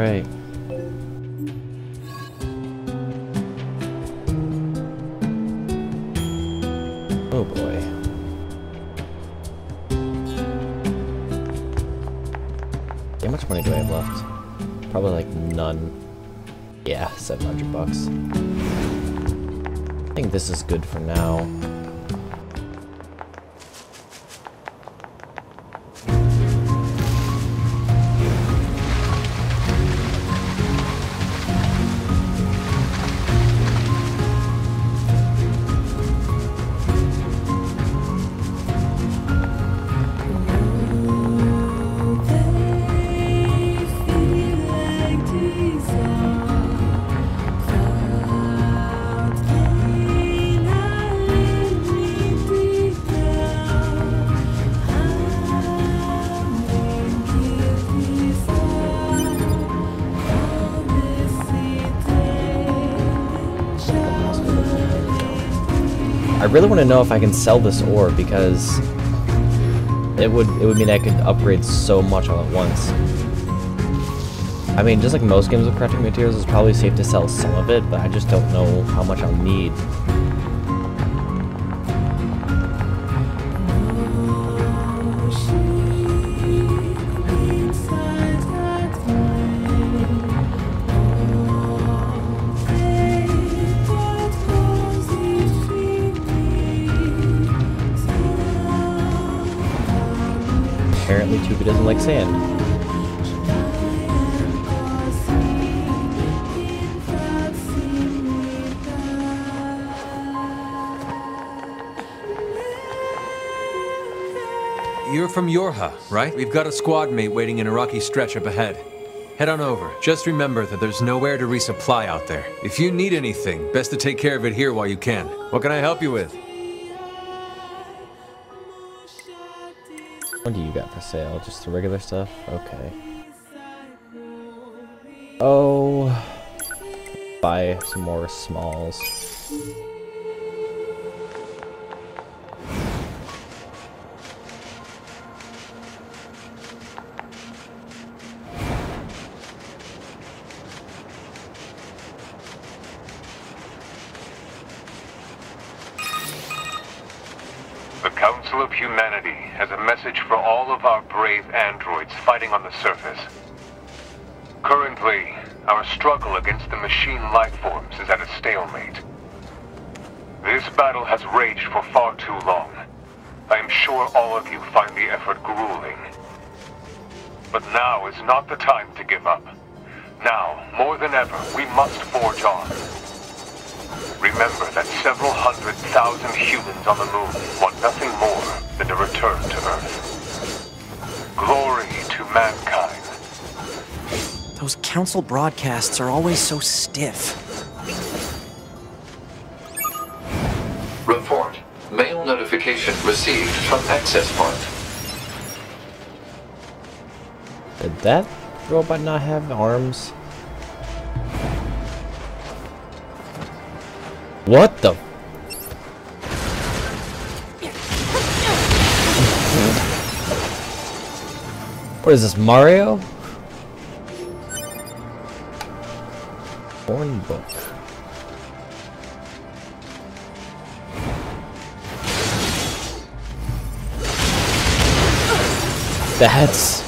Alright. Oh boy. How much money do I have left? Probably like none. Yeah, 700 bucks. I think this is good for now. Really want to know if I can sell this ore because it would it would mean I could upgrade so much all at once. I mean, just like most games with crafting materials, it's probably safe to sell some of it, but I just don't know how much I'll need. Doesn't like sand. You're from Yorha, right? We've got a squad mate waiting in a rocky stretch up ahead. Head on over. Just remember that there's nowhere to resupply out there. If you need anything, best to take care of it here while you can. What can I help you with? What do you got for sale? Just the regular stuff? Okay. Oh. Buy some more smalls. Our struggle against the machine life forms is at a stalemate. This battle has raged for far too long. I am sure all of you find the effort grueling. But now is not the time to give up. Now, more than ever, we must forge on. Remember that several hundred thousand humans on the moon want nothing more than to return to Earth. Glory to mankind. Those council broadcasts are always so stiff. Report. Mail notification received from access point. Did that robot not have arms? What the? What is this, Mario? Born book. That's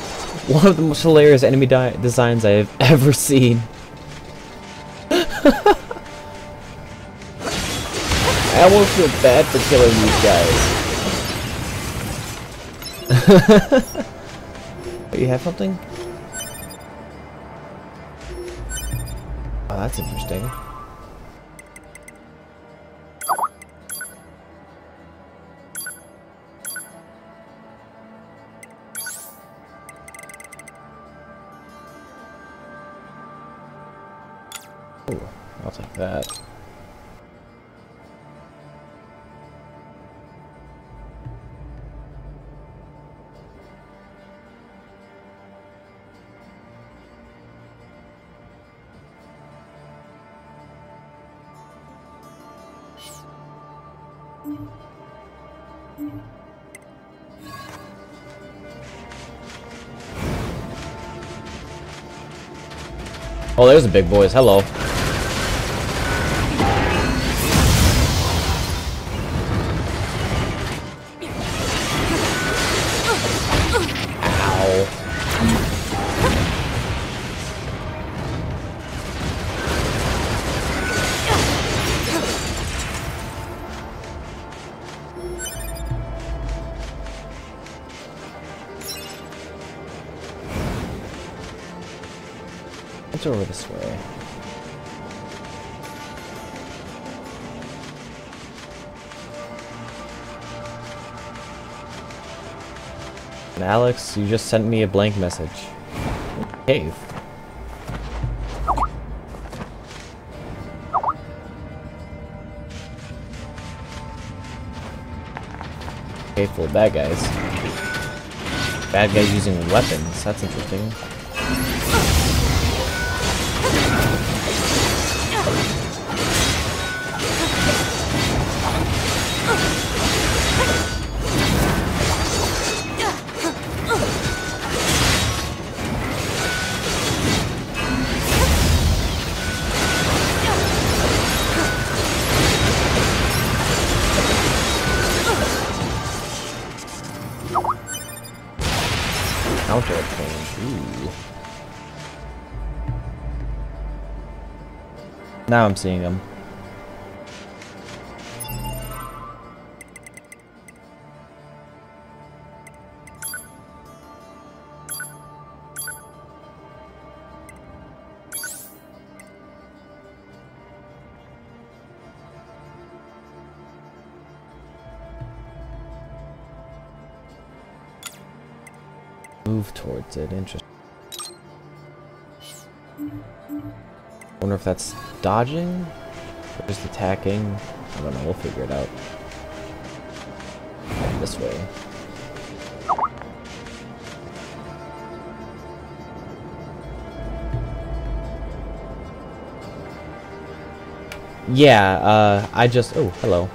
one of the most hilarious enemy designs I have ever seen. I almost feel bad for killing these guys. You have something? That's interesting. Oh, there's the big boys. Hello. Alex, you just sent me a blank message. Cave. Cave full of bad guys. Bad guys using weapons. That's interesting. Now I'm seeing them. Wonder if that's dodging or just attacking. I don't know. We'll figure it out. This way. Yeah, uh, I just, oh, hello.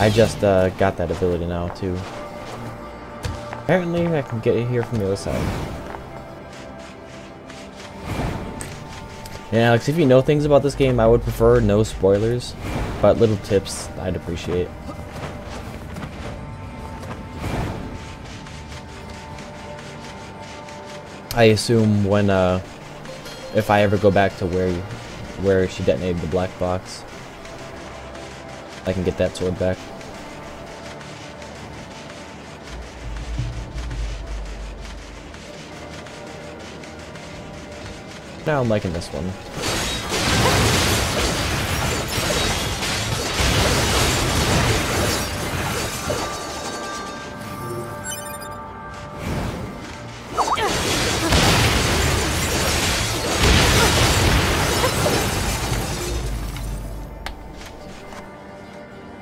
I just, uh, got that ability now, too. Apparently, I can get it here from the other side. Yeah, Alex, if you know things about this game, I would prefer no spoilers, but little tips I'd appreciate. I assume when, uh, if I ever go back to where, where she detonated the black box, I can get that sword back. Now I'm liking this one.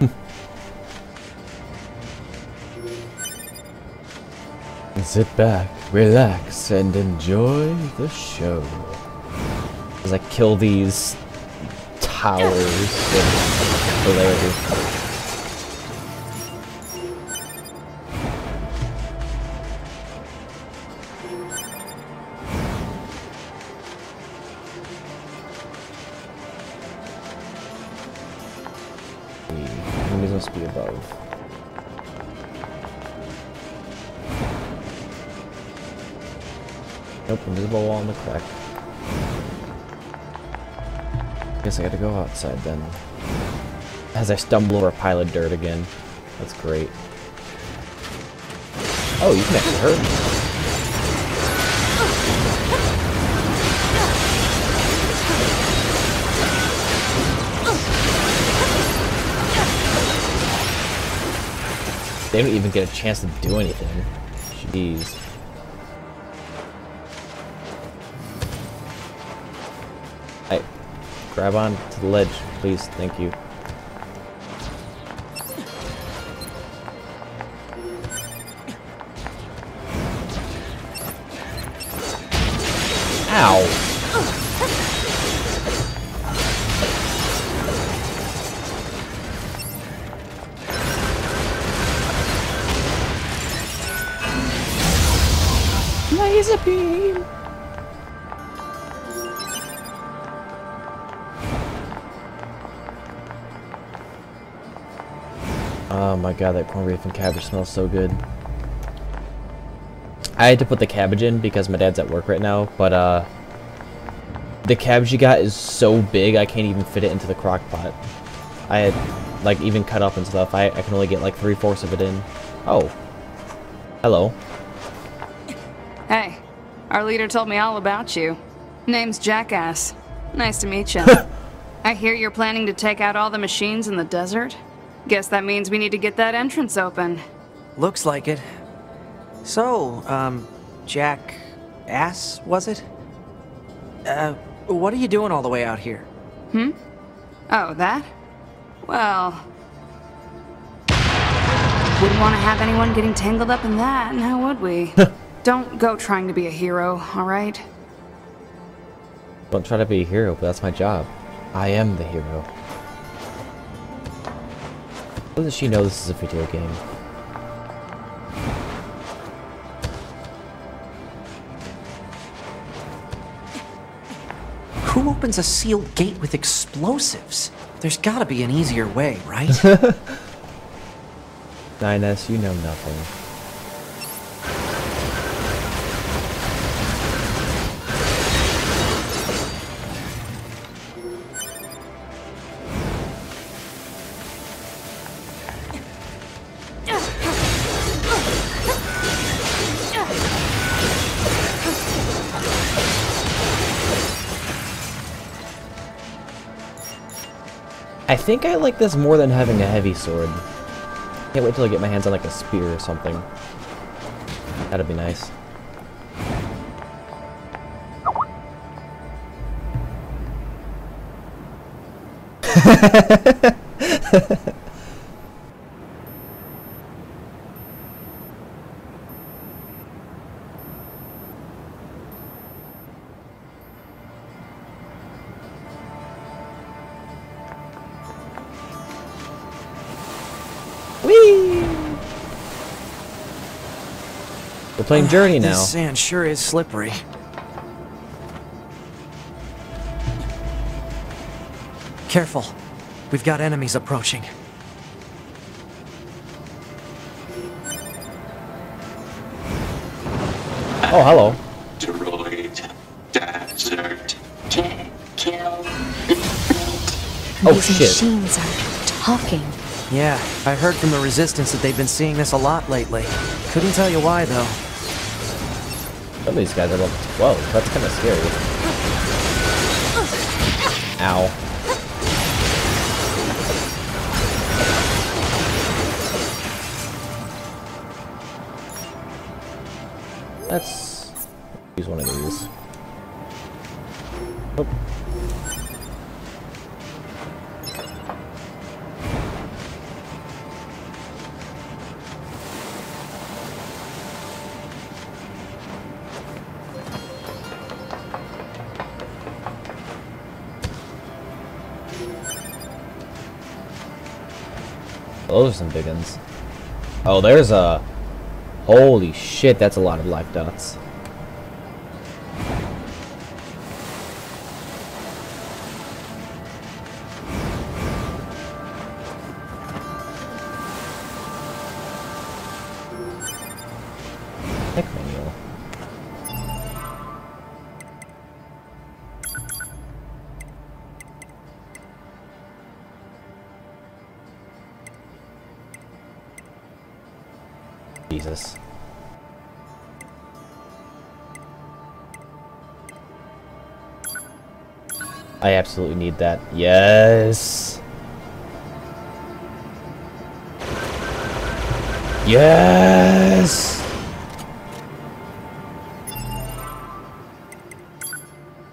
Sit back, relax, and enjoy the show. Kill these towers. With Guess I gotta go outside then. As I stumble over a pile of dirt again. That's great. Oh, you can actually hurt me. They don't even get a chance to do anything. Jeez. Grab on to the ledge, please. Thank you. God, that corned beef and cabbage smells so good. I had to put the cabbage in because my dad's at work right now, but uh, the cabbage you got is so big I can't even fit it into the crock pot. I had, like, even cut up and stuff. I, I can only get like three-fourths of it in. Oh. Hello. Hey, our leader told me all about you. Name's Jackass. Nice to meet you. I hear you're planning to take out all the machines in the desert? Guess that means we need to get that entrance open. Looks like it. So, um, Jack Ass, was it? Uh, what are you doing all the way out here? Hmm? Oh, that? Well... Wouldn't want to have anyone getting tangled up in that, now would we? Don't go trying to be a hero, alright? Don't try to be a hero, but that's my job. I am the hero. How does she know this is a video game? Who opens a sealed gate with explosives? There's gotta be an easier way, right? 9S, you know nothing. Think I like this more than having a heavy sword. Can't wait till I get my hands on like a spear or something. That'd be nice. playing Journey now. This sand sure is slippery. Careful. We've got enemies approaching. Oh, hello. Droid desert. Kill. Oh, These shit. machines are talking. Yeah, I heard from the Resistance that they've been seeing this a lot lately. Couldn't tell you why, though. Some of these guys are level 12. That's kind of scary. Ow. Let's use one of these. Those are some big ones. Oh, there's a... Holy shit, that's a lot of life dots. I absolutely need that. Yes. Yes.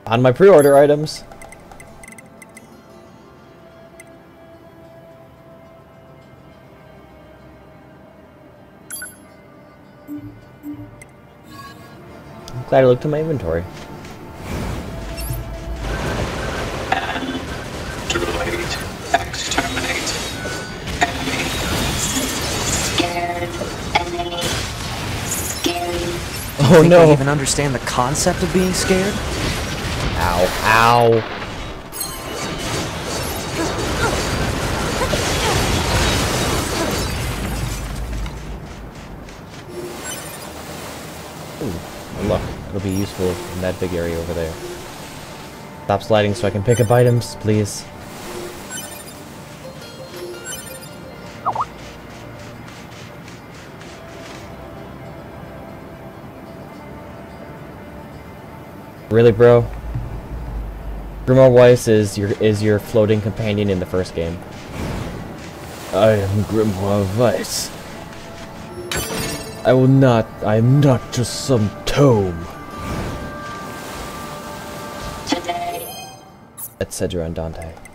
On my pre-order items. Glad I looked at my inventory. Oh think no. I even understand the concept of being scared? Ow, ow. Ooh, look, it'll be useful in that big area over there. Stop sliding so I can pick up items, please. Really, bro? Grimoire Weiss is your is your floating companion in the first game. I am Grimoire Weiss. I will not. I am not just some tome. Today, Cedra and Dante.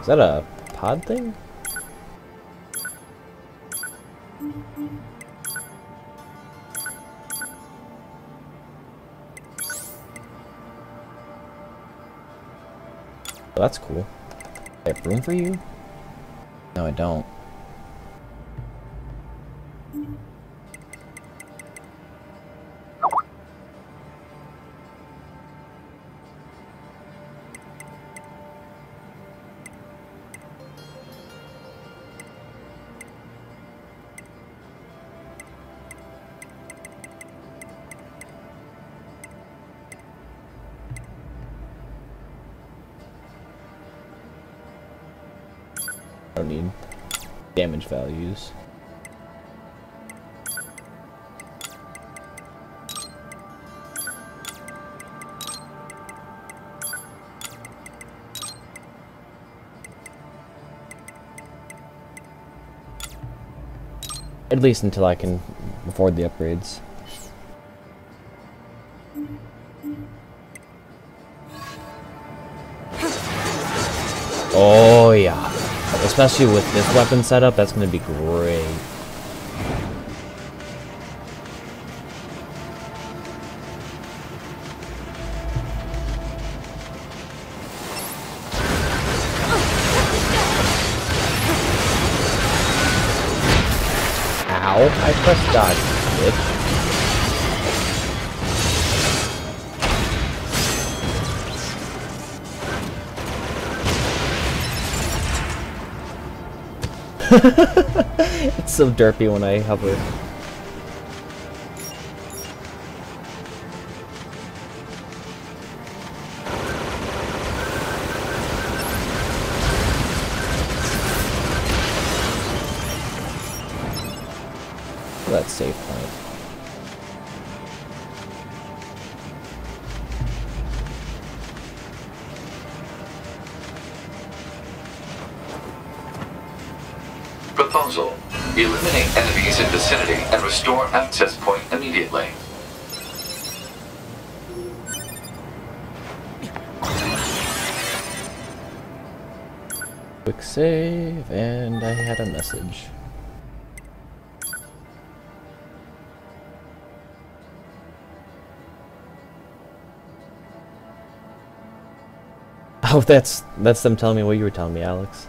Is values. At least until I can afford the upgrades. Oh yeah. Especially with this weapon setup, that's gonna be great. Ow, I pressed dodge, bitch. it's so derpy when I hover. That's safe save, and I had a message. Oh, that's that's them telling me what you were telling me, Alex.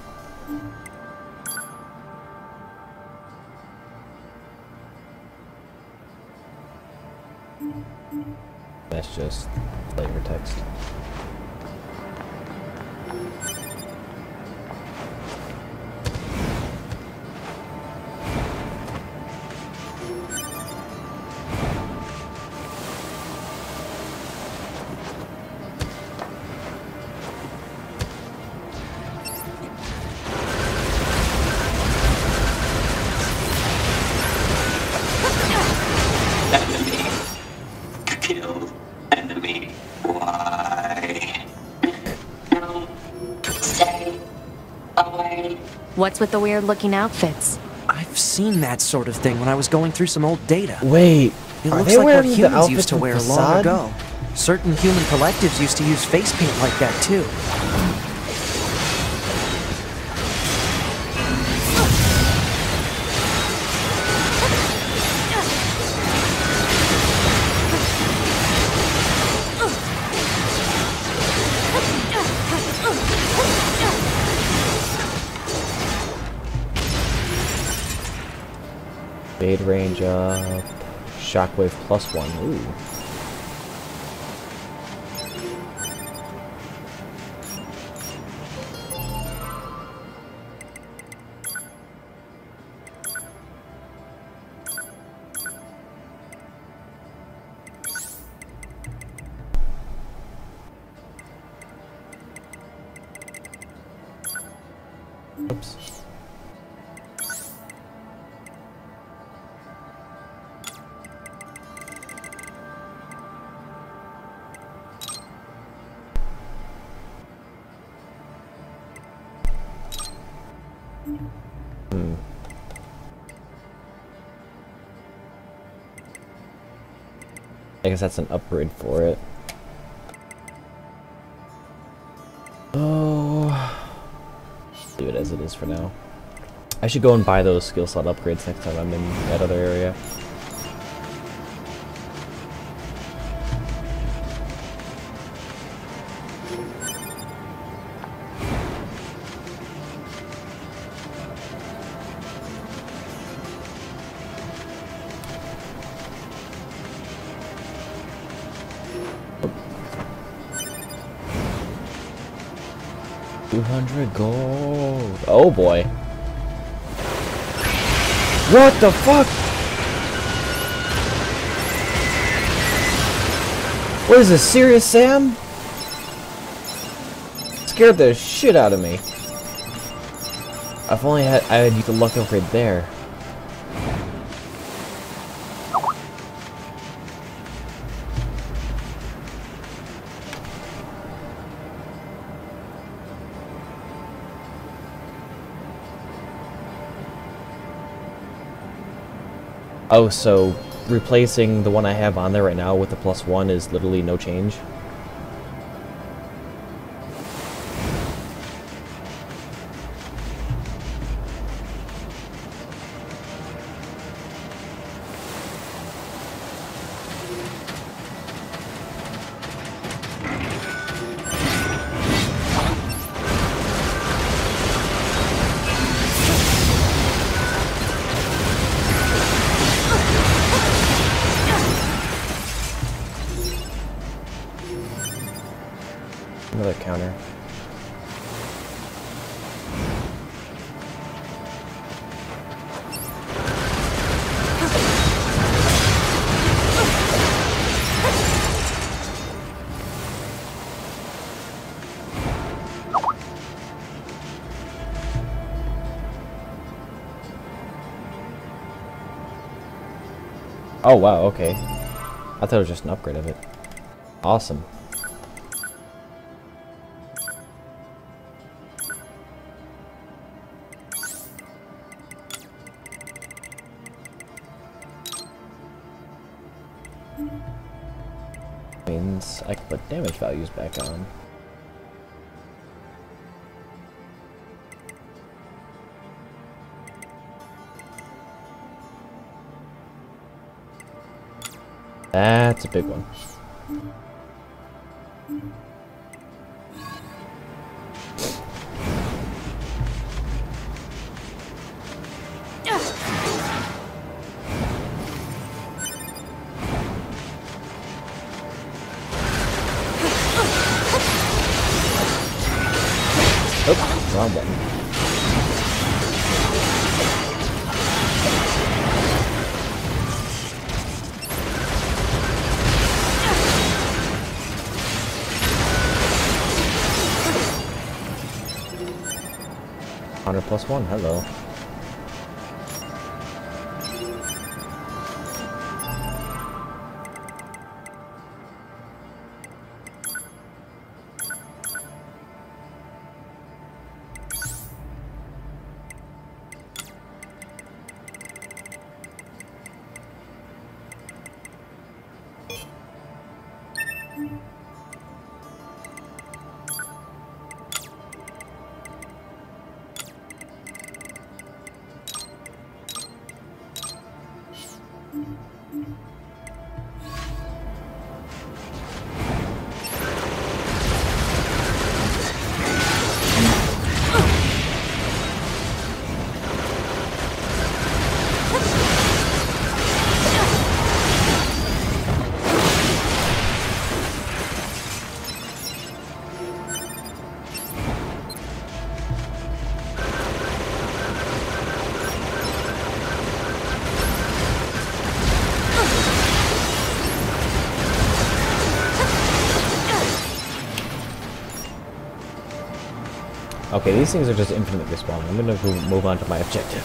With the weird looking outfits? I've seen that sort of thing when I was going through some old data. Wait, It are looks they like what wearing the humans outfits used to wear long ago. Certain human collectives used to use face paint like that too. Fade range up. Uh, Shockwave plus one. Ooh. Hmm. I guess that's an upgrade for it. Oh, leave it as it is for now. I should go and buy those skill slot upgrades next time I'm in that other area. What the fuck? What is this, serious Sam? Scared the shit out of me. I've only had I had could luck upgrade there. Oh, so replacing the one I have on there right now with the plus one is literally no change? Thought it was just an upgrade of it. Awesome. That's a big one. Hello. Okay, these things are just infinitely spawning. I'm gonna go- move on to my objective.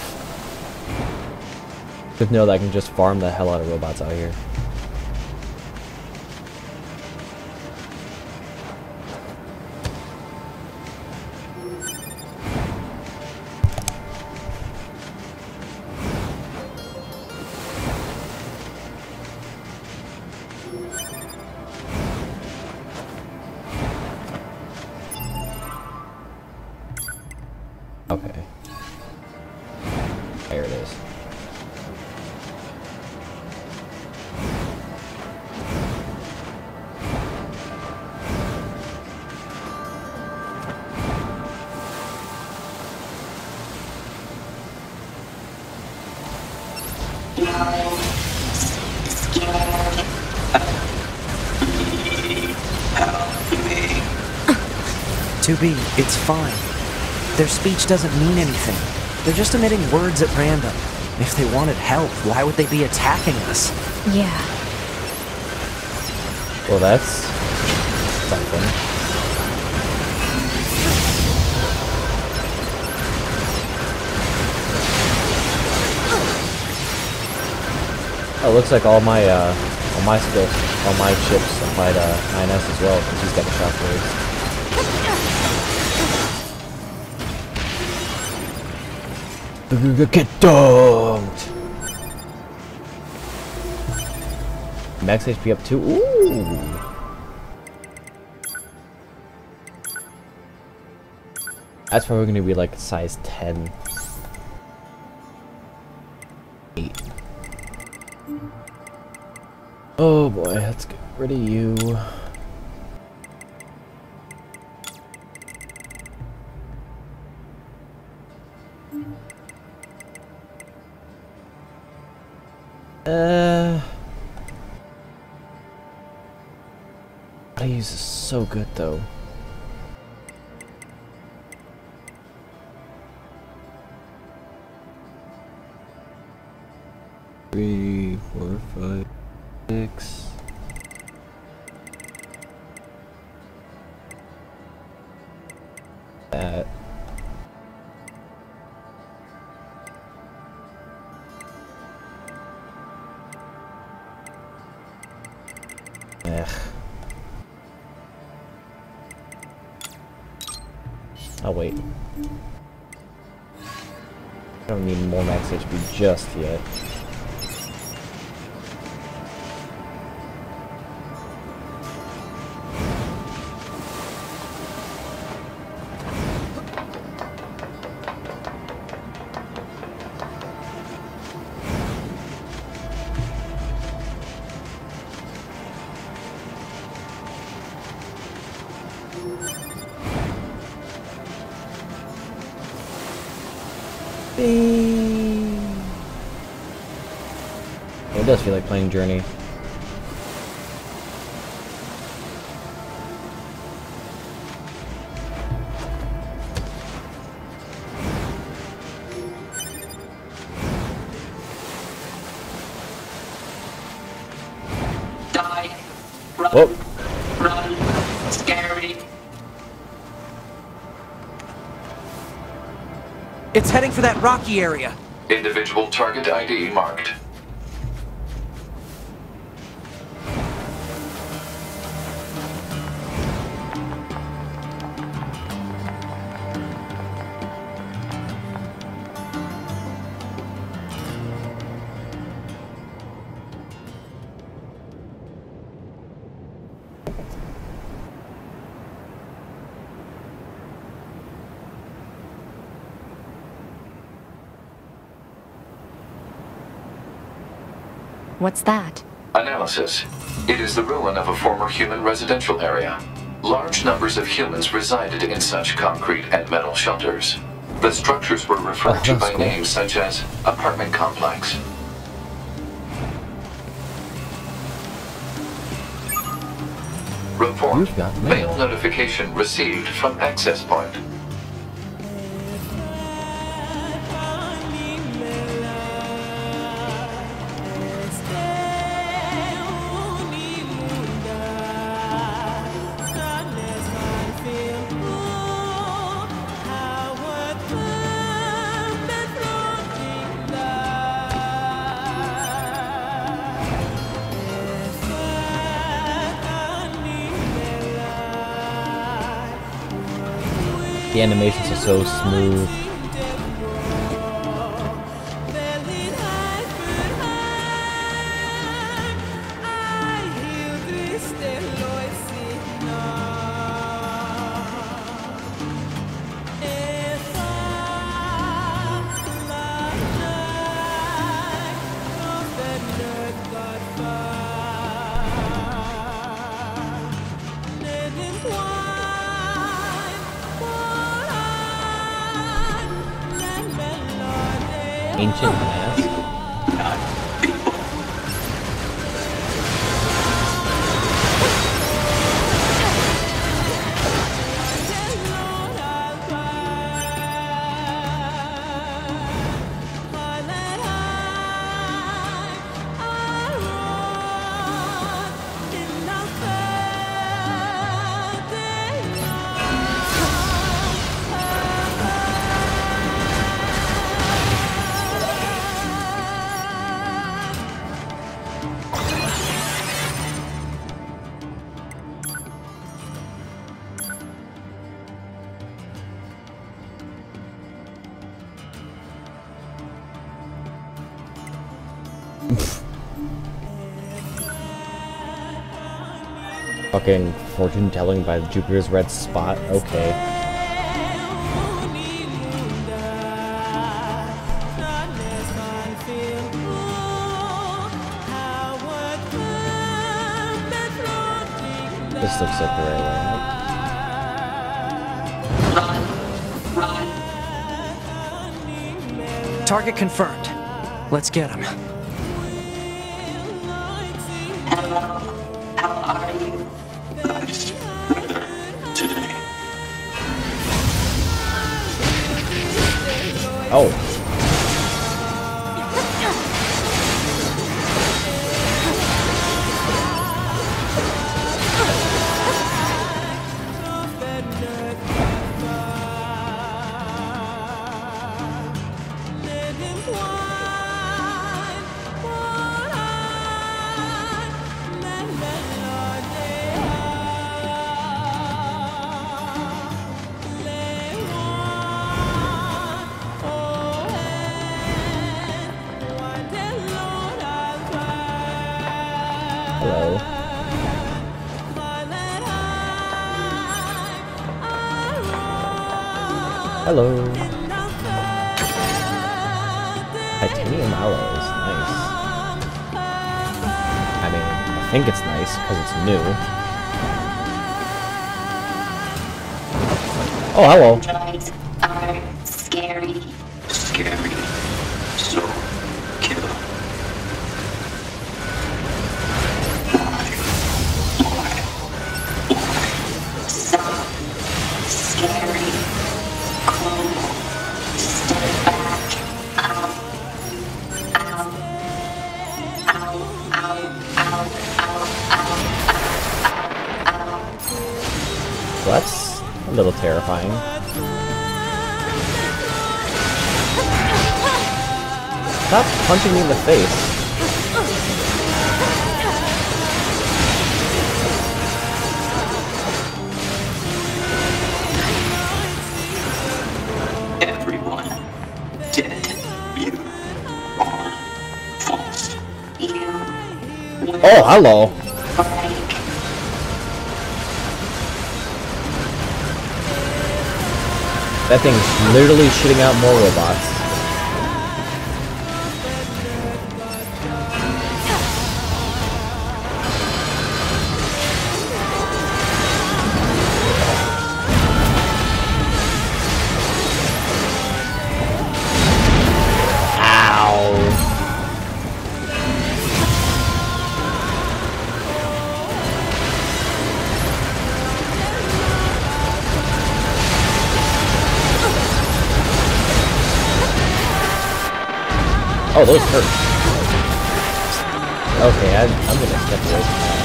Just know that I can just farm the hell out of robots out here. It's fine. Their speech doesn't mean anything. They're just emitting words at random. If they wanted help, why would they be attacking us? Yeah. Well, that's something. Oh, looks like all my uh, all my skills, all my chips apply to 9S as well, because he's got the shockwaves. Get dunked! Max HP up to ooh. That's probably gonna be like size 10. 8. Oh boy, let's get rid of you. Ugh. I'll wait. I don't need more max HP just yet. Playing Journey. Die. Run. Whoa! Run. Scary. It's heading for that rocky area. Individual target ID marked. What's that? Analysis. It is the ruin of a former human residential area. Large numbers of humans resided in such concrete and metal shelters. The structures were referred Oh, to by cool. names such as apartment complex. Report. You've got mail. Mail notification received from access point. Animations are so smooth. Fucking fortune telling by Jupiter's red spot. Okay. This looks like the right way. Target confirmed. Let's get him. Oh. Hello. Hello. That thing's literally shitting out more robots. Oh, those hurt. Okay, I, I'm gonna step away from that.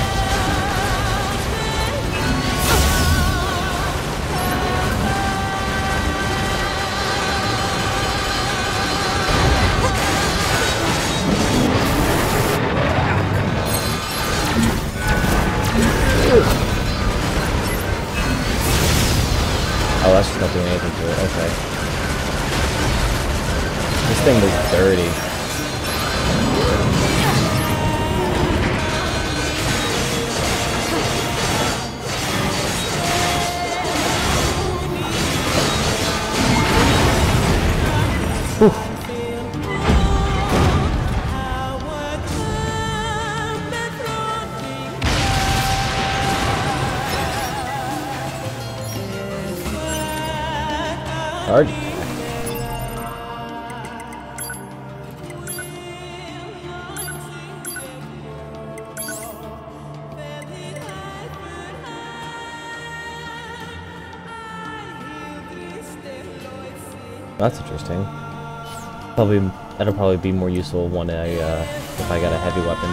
Oh, that's just not doing anything to it. Okay. This thing is dirty. That's interesting. Probably that'll probably be more useful when I uh, if I got a heavy weapon.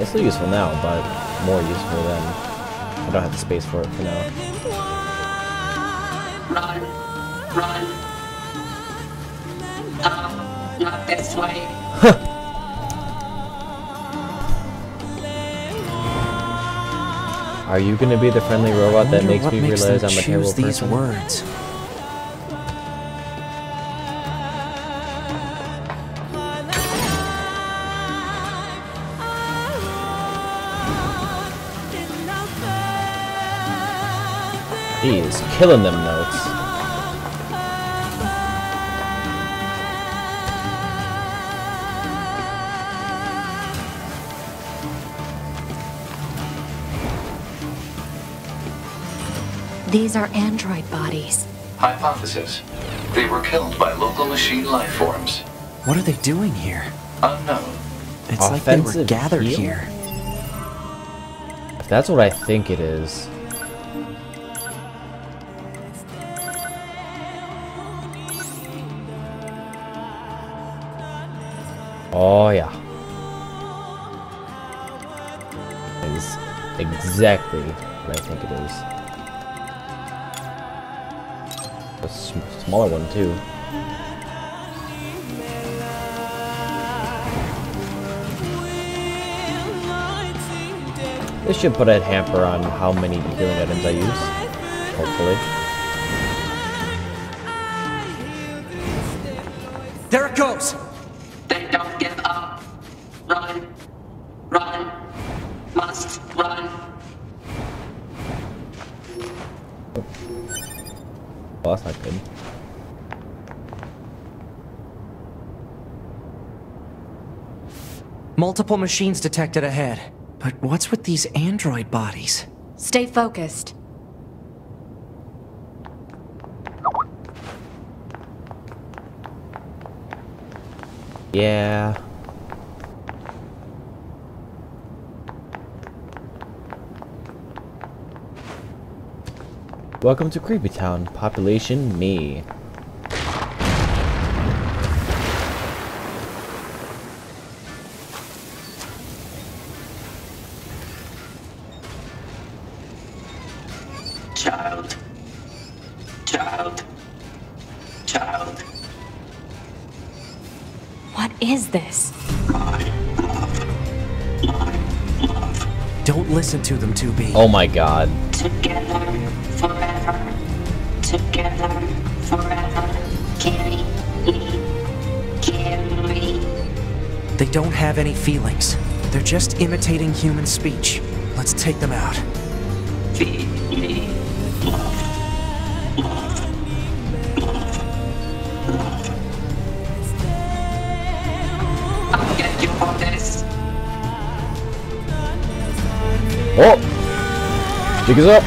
It's still useful now, but more useful then. I don't have the space for it for now. Run. Run. No, not this way. Are you gonna be the friendly robot that makes me makes realize I'm a terrible choose these person? words. He is killing them notes. These are android bodies. Hypothesis. They were killed by local machine life forms. What are they doing here? Unknown. It's like they were gathered heal? here. If that's what I think it is. Oh yeah. It is exactly smaller one too. This should put a hamper on how many healing items I use. Hopefully. Multiple machines detected ahead. But what's with these android bodies? Stay focused. Yeah. Welcome to Creepy Town. Population me. Oh my god. Together forever. Together forever. Carry me. Carry. They don't have any feelings. They're just imitating human speech. Let's take them out. Feed Jig is up!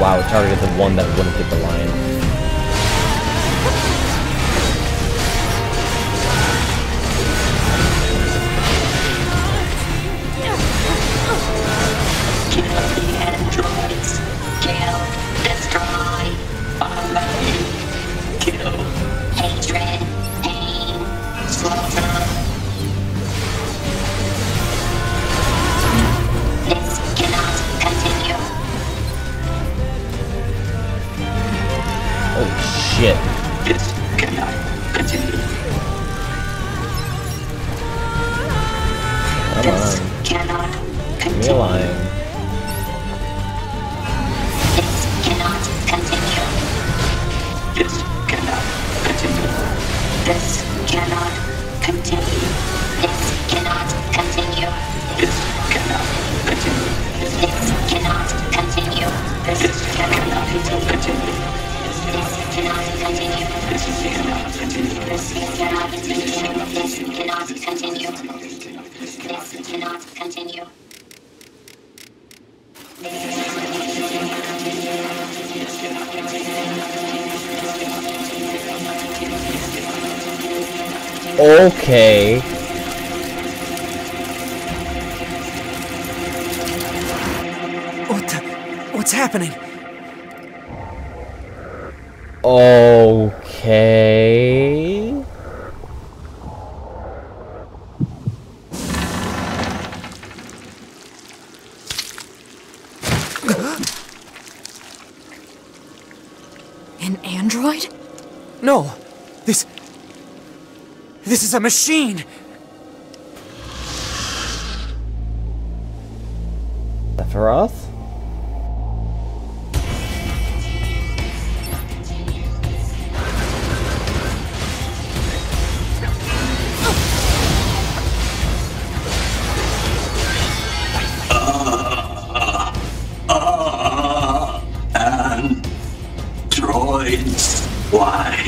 Wow, it targeted the one that wouldn't hit the lion. Machine! Sephiroth? And droids, why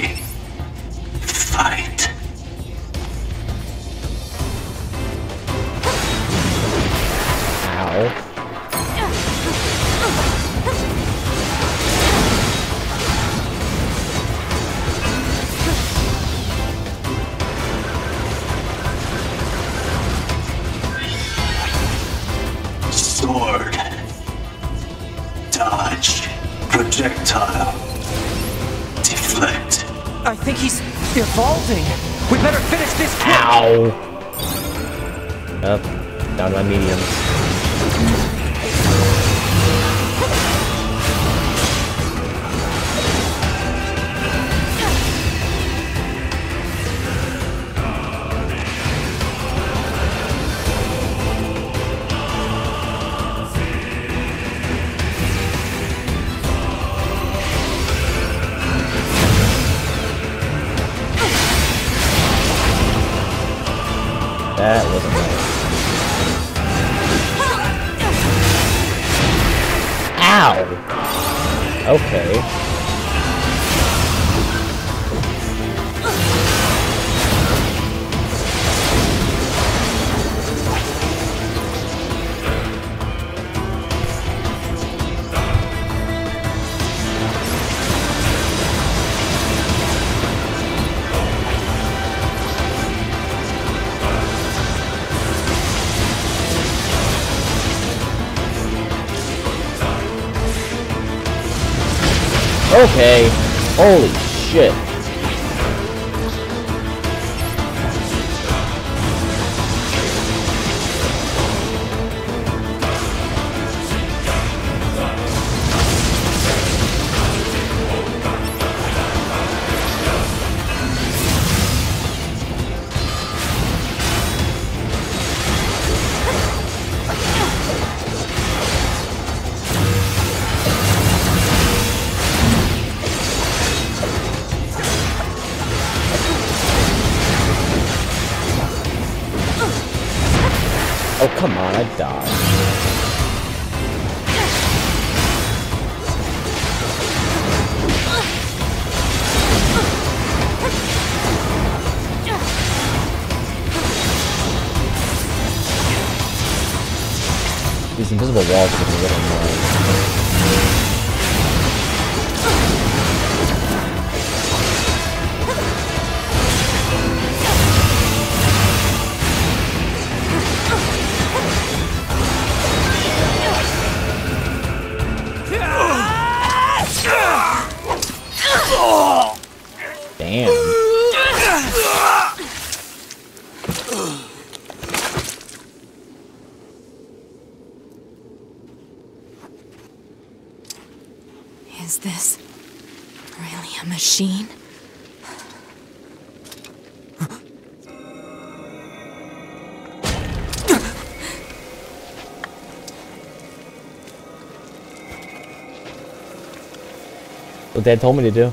What Dad told me to do.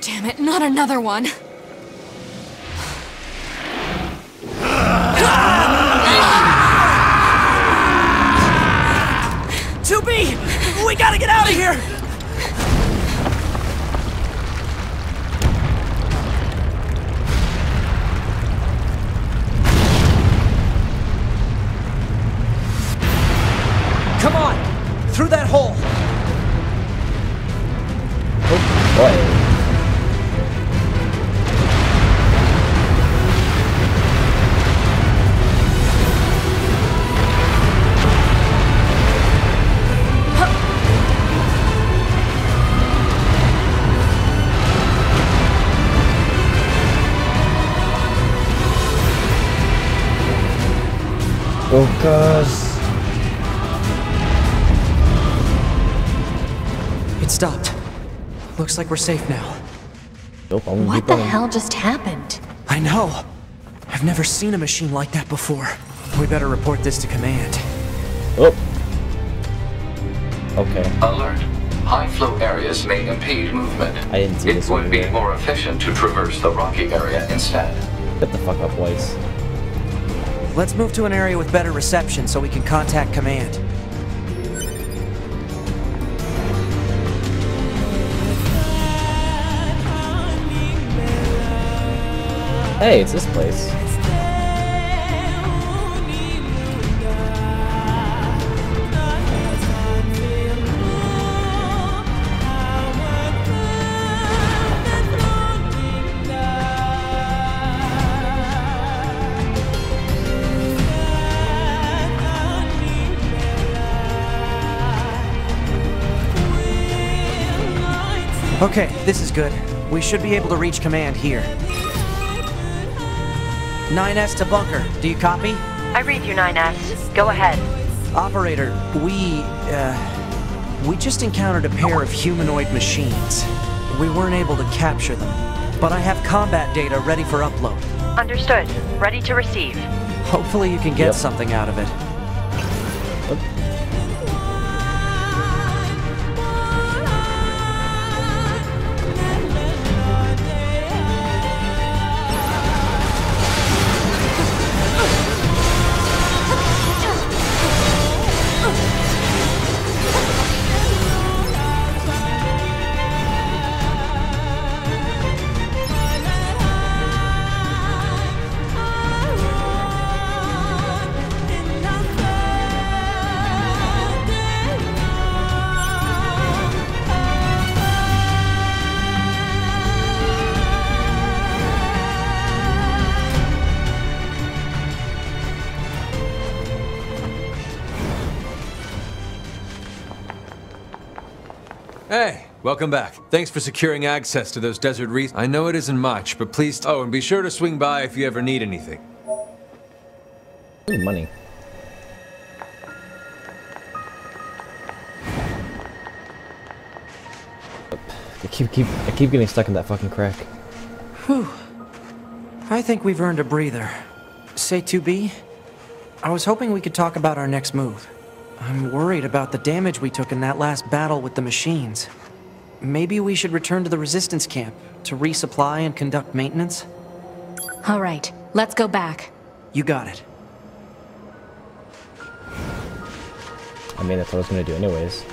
Damn it, not another one. Two B, we gotta get out of here. Looks like we're safe now. Nope, I'm gonna What the hell just happened? I know. I've never seen a machine like that before. We better report this to command. Oh. Okay. Alert. High flow areas may impede movement. I didn't see it this would be here. more efficient to traverse the rocky area instead. Get the fuck up, Weiss. Let's move to an area with better reception so we can contact command. Hey, it's this place. Okay, this is good. We should be able to reach command here. 9S to bunker. Do you copy? I read you, 9S. Go ahead. Operator, we, uh, we just encountered a pair of humanoid machines. We weren't able to capture them, but I have combat data ready for upload. Understood. Ready to receive. Hopefully you can get Yep. something out of it. Welcome back. Thanks for securing access to those desert re- I know it isn't much, but please. Oh, and be sure to swing by if you ever need anything. Ooh, money. I keep keep I keep getting stuck in that fucking crack. Whew. I think we've earned a breather. Say 2B? I was hoping we could talk about our next move. I'm worried about the damage we took in that last battle with the machines. Maybe we should return to the resistance camp to resupply and conduct maintenance? All right, let's go back. You got it. I mean, that's what I was gonna do anyways.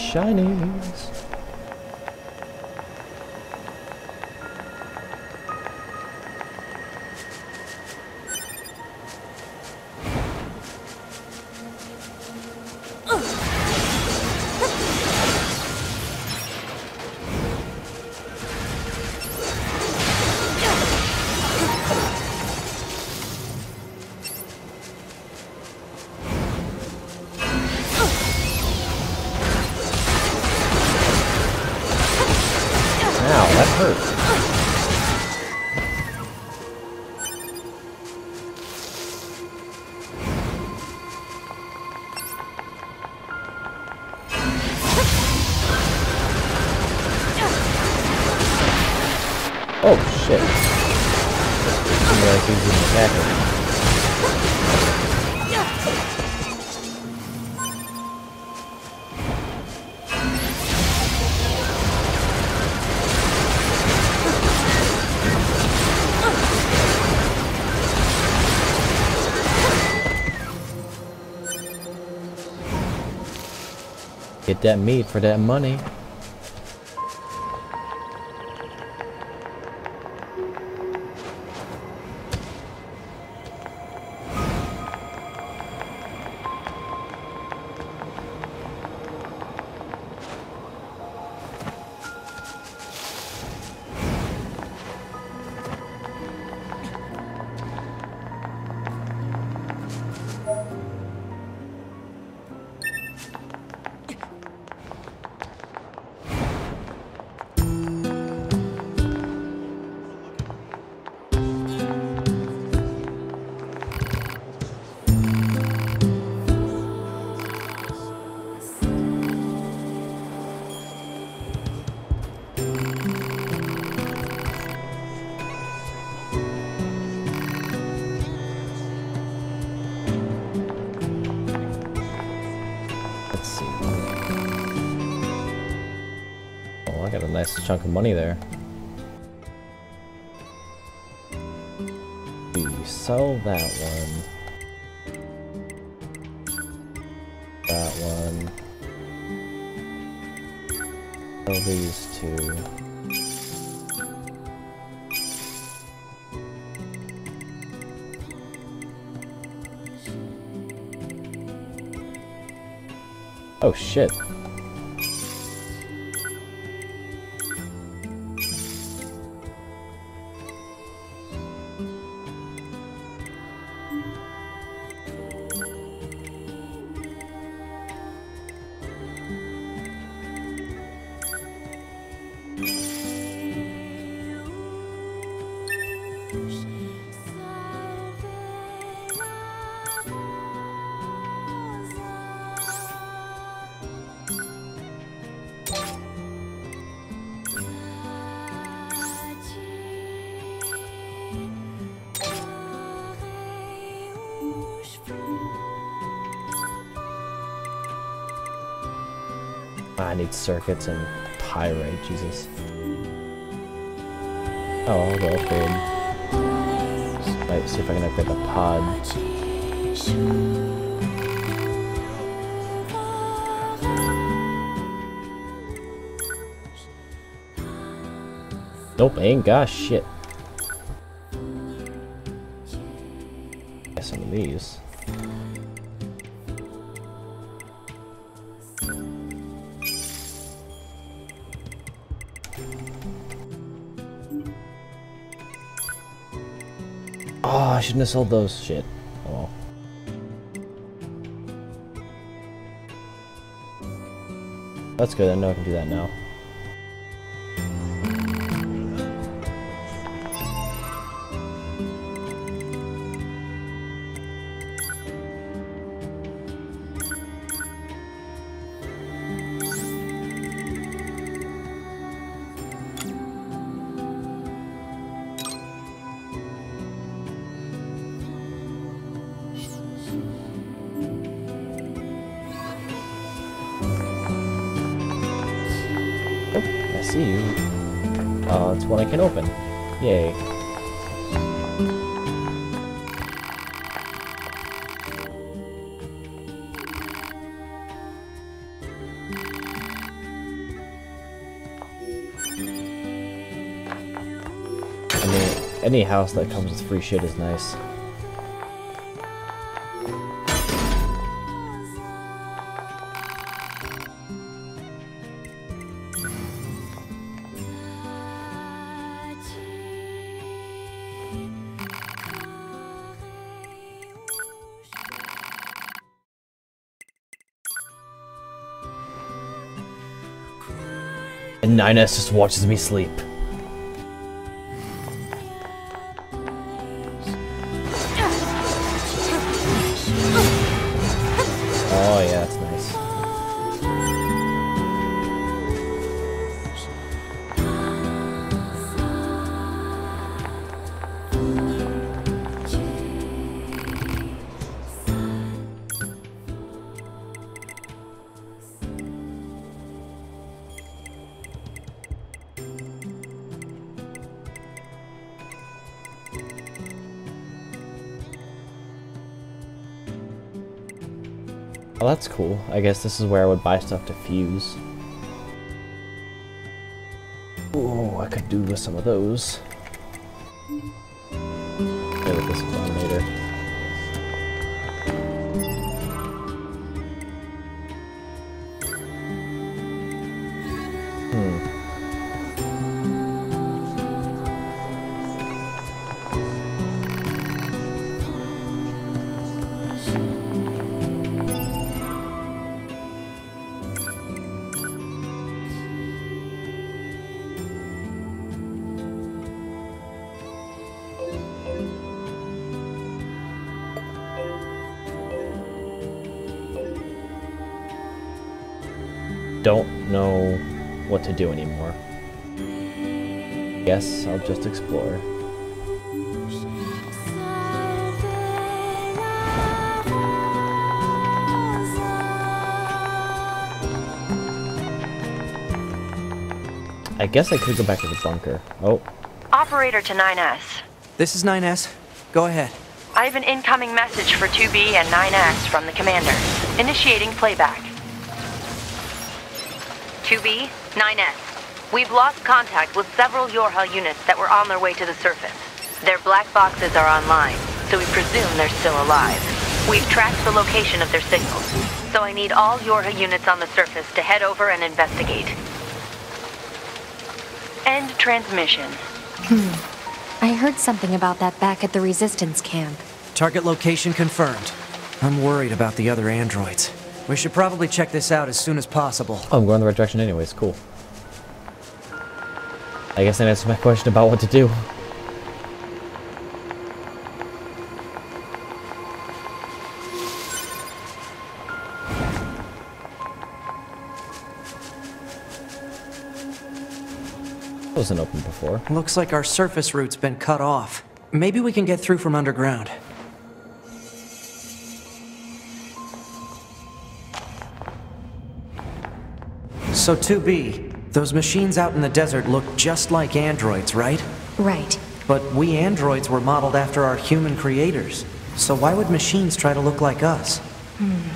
I that meat for that money. Nice chunk of money there. We sell that one. That one. Sell these two. Oh shit. Circuits and pyrite, Jesus. Oh, I'll go upgrade. Might see if I can upgrade the pod. Nope, I ain't got shit. Get some of these. Shouldn't have sold those. Shit. Oh. That's good. I know I can do that now. House that comes with free shit is nice. And 9S just watches me sleep. That's cool. I guess this is where I would buy stuff to fuse. Oh, I could do with some of those. Do anymore. Guess I'll just explore. I guess I could go back to the bunker. Oh, Operator to 9S. This is 9S. Go ahead. I have an incoming message for 2B and 9S from the commander. Initiating playback. 2B, 9S. We've lost contact with several Yorha units that were on their way to the surface. Their black boxes are online, so we presume they're still alive. We've tracked the location of their signals, so I need all Yorha units on the surface to head over and investigate. End transmission. Hmm. I heard something about that back at the resistance camp. Target location confirmed. I'm worried about the other androids. We should probably check this out as soon as possible. oh, I'm going the right direction anyways. Cool. I guess that answers my question about what to do. It wasn't open before. Looks like our surface route's been cut off. Maybe we can get through from underground. So 2B, those machines out in the desert look just like androids, right? Right. But we androids were modeled after our human creators. So why would machines try to look like us? Hmm.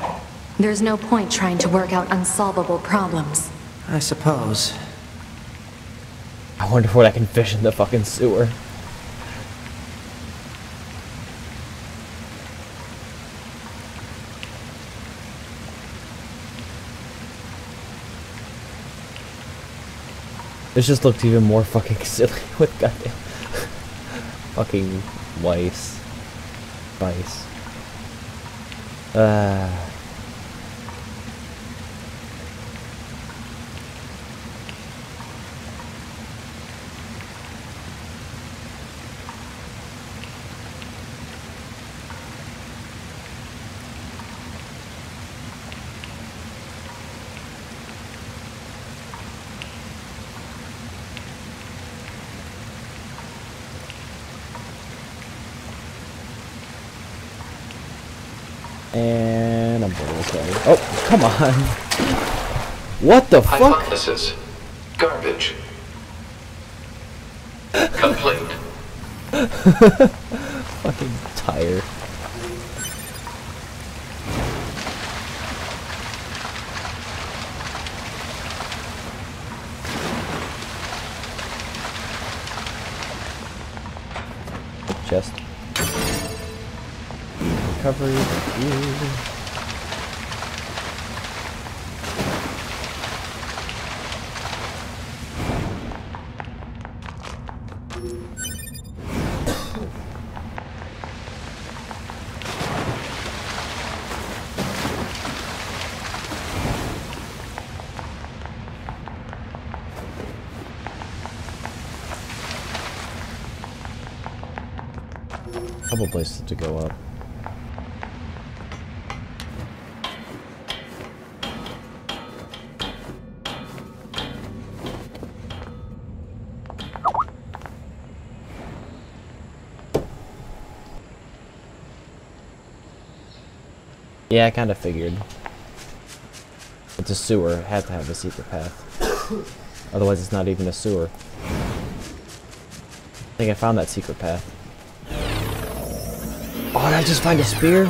There's no point trying to work out unsolvable problems. I suppose. I wonder what I can fish in the fucking sewer. This just looked even more fucking silly with goddamn fucking Weiss. Vice. Ah. And I'm okay. Oh, come on. What the fuck? Hypothesis. Garbage. Complaint. Fucking tire. Places to go up. Yeah, I kind of figured. It's a sewer. It has to have a secret path. Otherwise, it's not even a sewer. I think I found that secret path. Oh, did I just find a spear?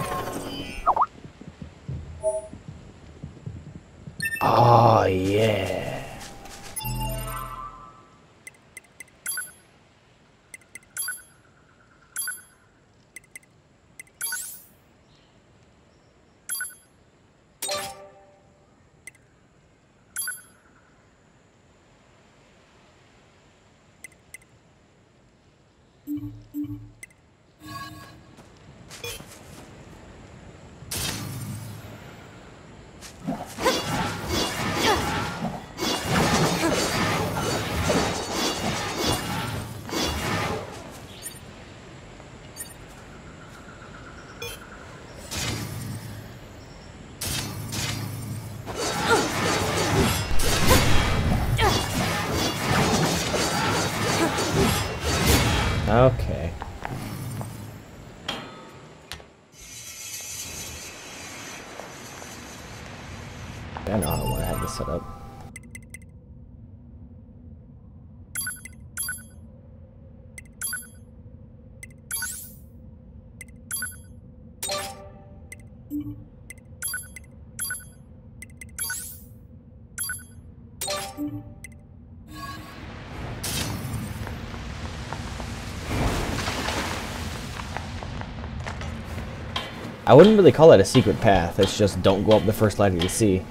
I wouldn't really call it a secret path. It's just don't go up the first ladder you see.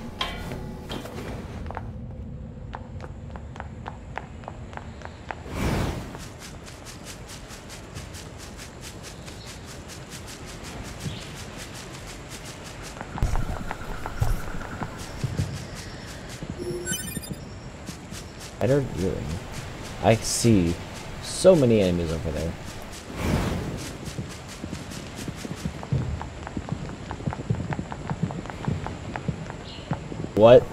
Better viewing. I see so many enemies over there. What?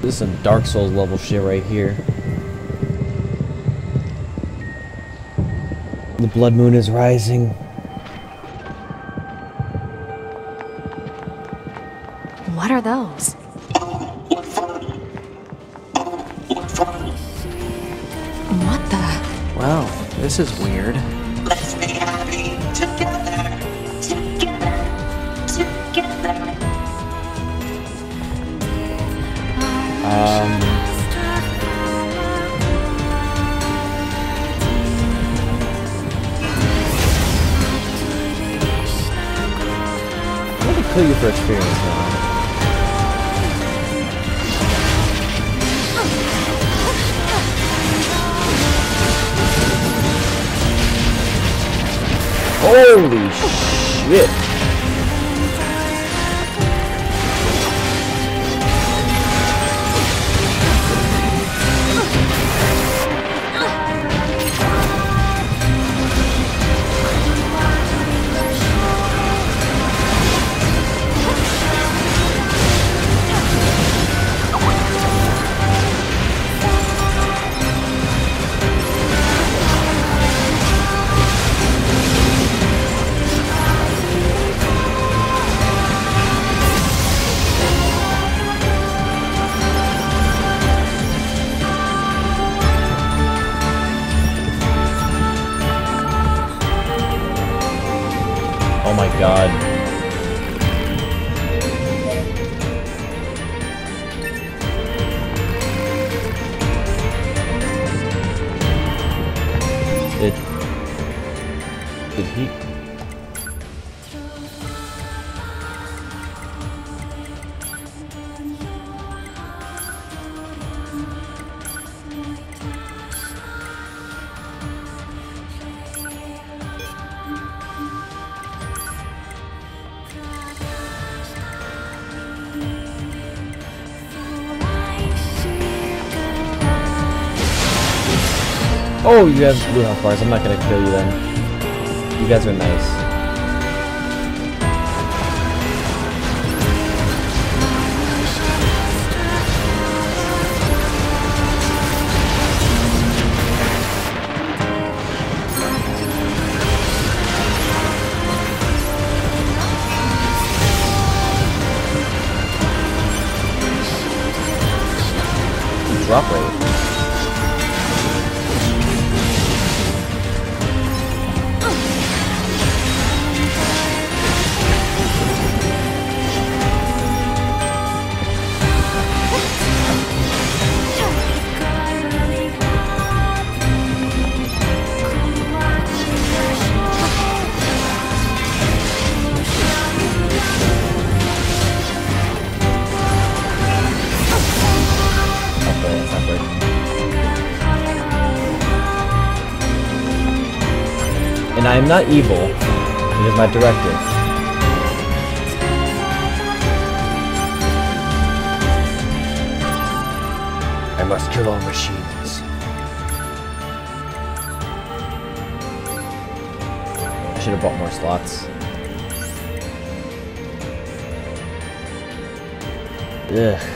This is some Dark Souls level shit right here. The blood moon is rising. What are those? This is weird. Oh, you have blue health bars. I'm not gonna kill you then. You guys are nice. Drop rate. I am not evil. It is my directive. I must kill all machines. I should have bought more slots. Ugh.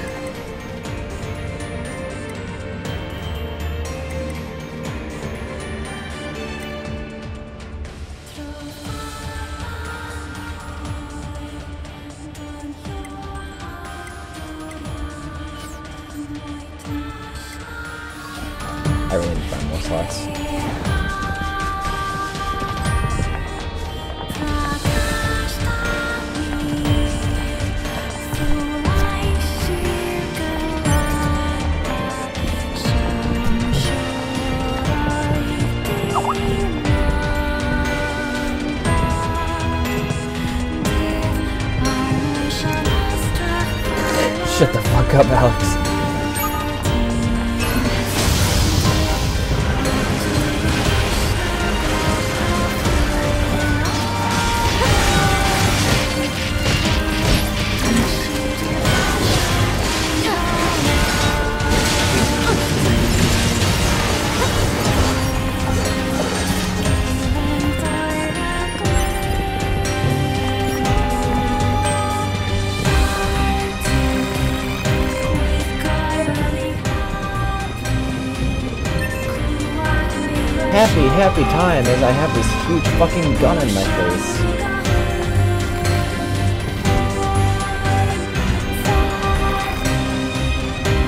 Time as I have this huge fucking gun in my face.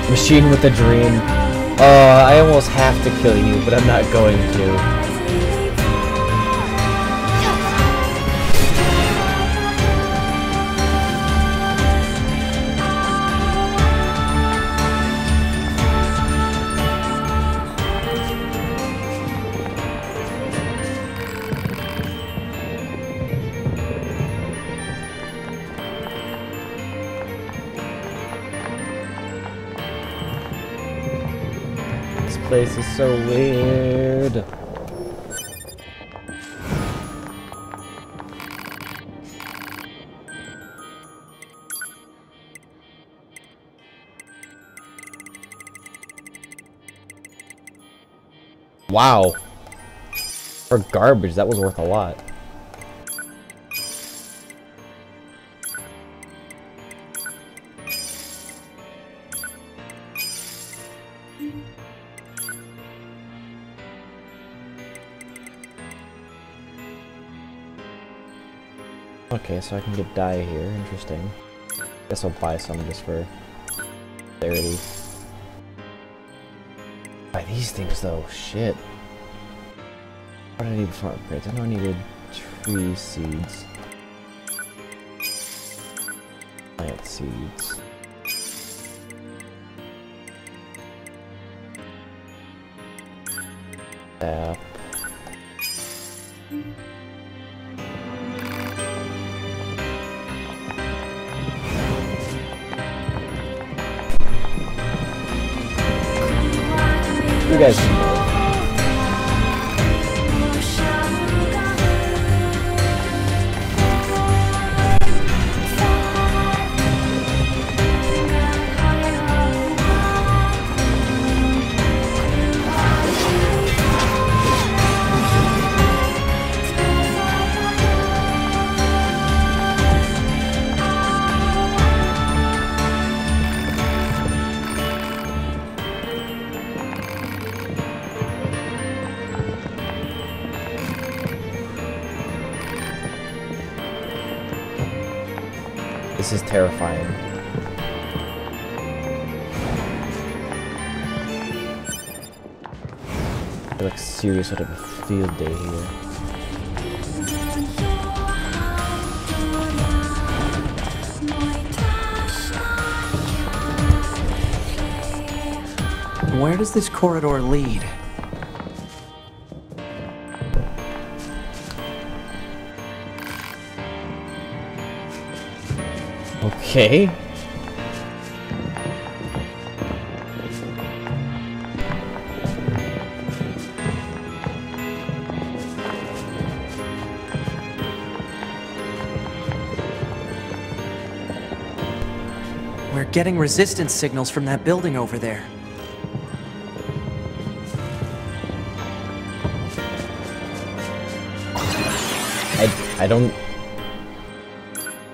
Machine with a dream. Uh, I almost have to kill you, but I'm not going to. So weird. Wow. For garbage, that was worth a lot. Okay, so I can get dye here. Interesting. Guess I'll buy some just for clarity. Buy these things though. Shit. What did I need before upgrades? I know I needed tree seeds. Plant seeds. Sap. You guys serious would have a field day here. Where does this corridor lead? Okay. Getting resistance signals from that building over there. I, I don't...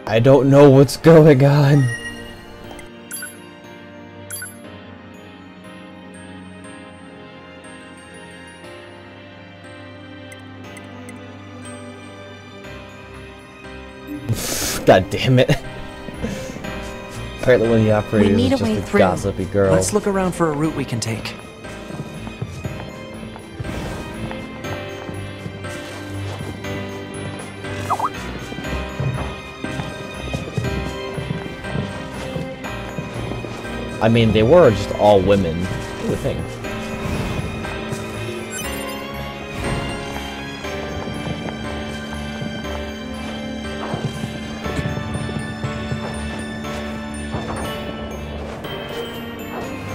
I don't know what's going on. God damn it. Apparently one of the operators need is a just way a through. gossipy girl. Let's look around for a route we can take. I mean, they were just all women. You would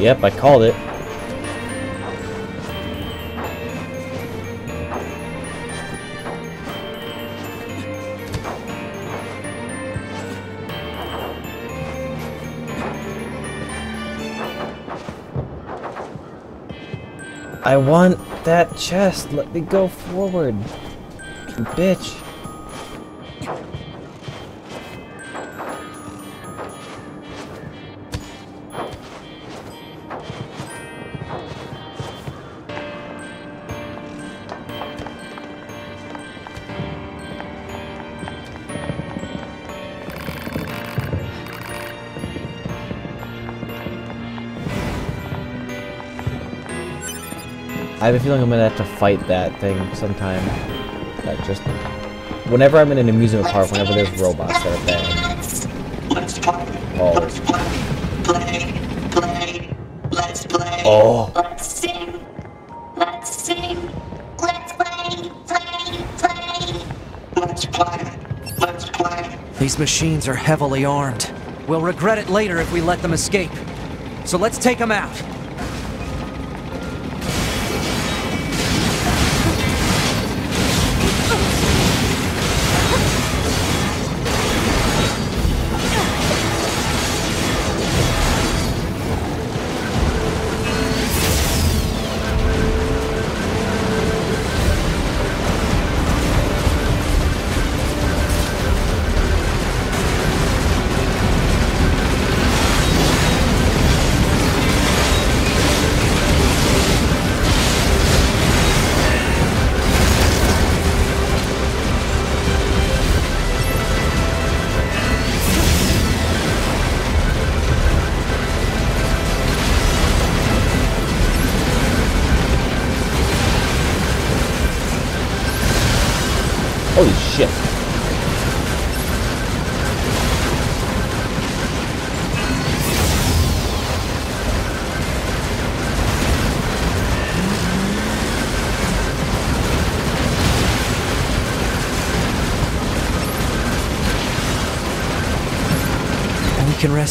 Yep, I called it. I want that chest. Let me go forward. Bitch. Have a feeling I'm gonna have to fight that thing sometime. That just whenever I'm in an amusement park, whenever there's robots that are bad. Let's play. Oh. Let's play. Play. Play. Let's play. Oh. Let's sing. Let's sing. Let's play. Play. Play. Let's play. Let's play. These machines are heavily armed. We'll regret it later if we let them escape. So let's take them out.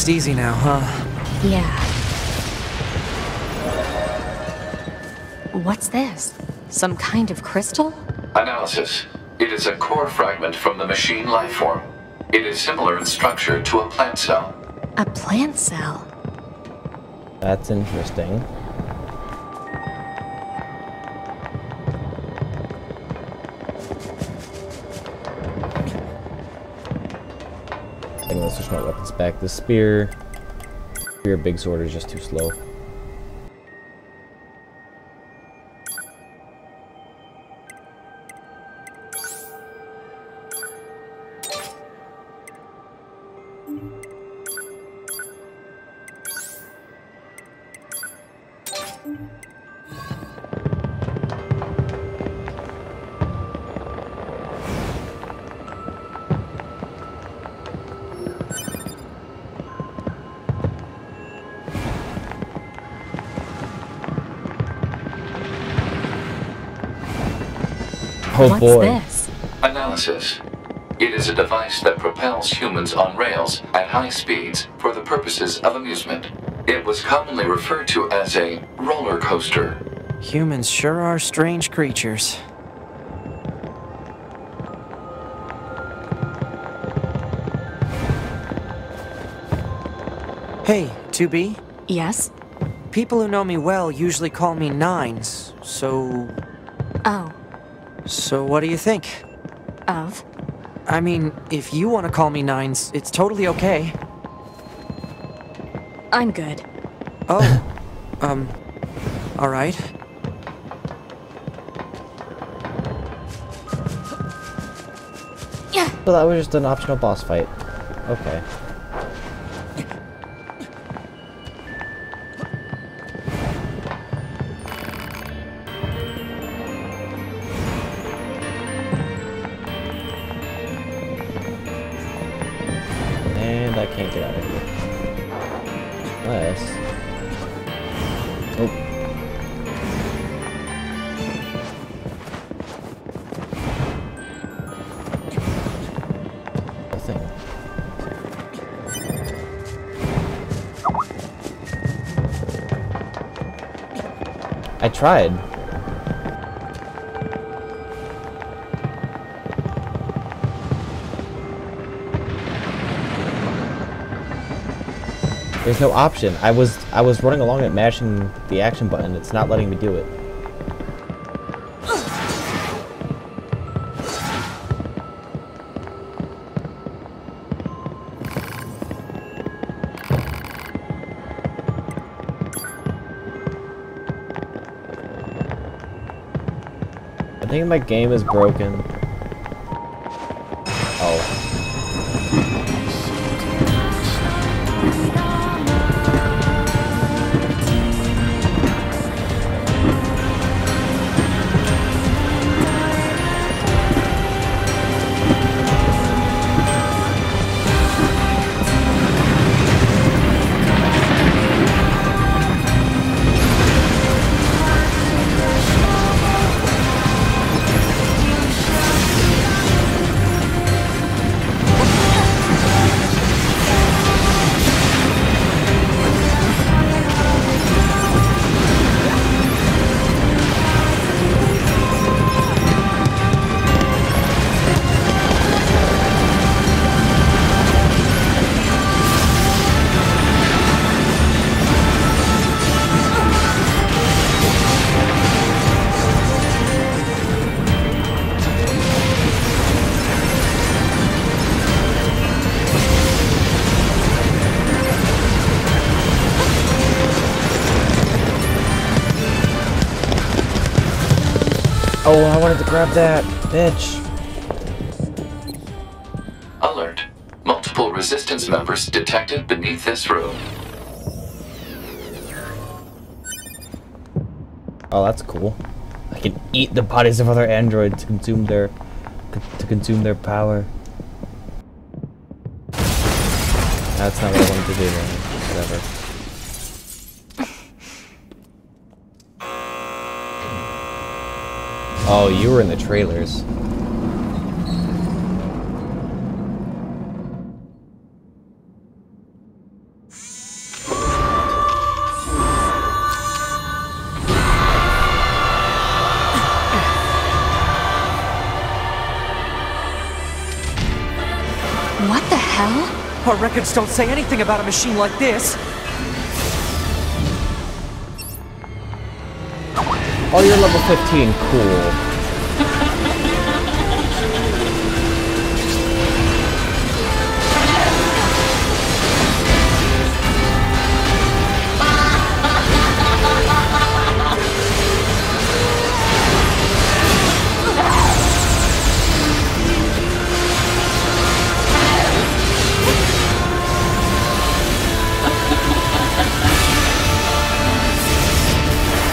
Rest easy now, huh? Yeah. What's this? Some kind of crystal? Analysis. It is a core fragment from the machine life form. It is similar in structure to a plant cell. A plant cell. That's interesting. Back. The spear, spear, big sword is just too slow. Oh What's boy. this? Analysis. It is a device that propels humans on rails at high speeds for the purposes of amusement. It was commonly referred to as a roller coaster. Humans sure are strange creatures. Hey, 2B. Yes? People who know me well usually call me Nines, so. Oh, So what do you think? of? I mean, if you want to call me Nines, it's totally okay. I'm good. Oh, um, alright. Yeah! So that was just an optional boss fight. Okay. Tried. There's no option. I was I was running along it mashing the action button. It's not letting me do it. My game is broken. Grab that, bitch. Alert. Multiple resistance members detected beneath this room. Oh, that's cool. I can eat the bodies of other androids to consume their to consume their power. That's not what I wanted to do. Man. Oh, you were in the trailers. What the hell? Our records don't say anything about a machine like this. Oh, you're level 15. Cool.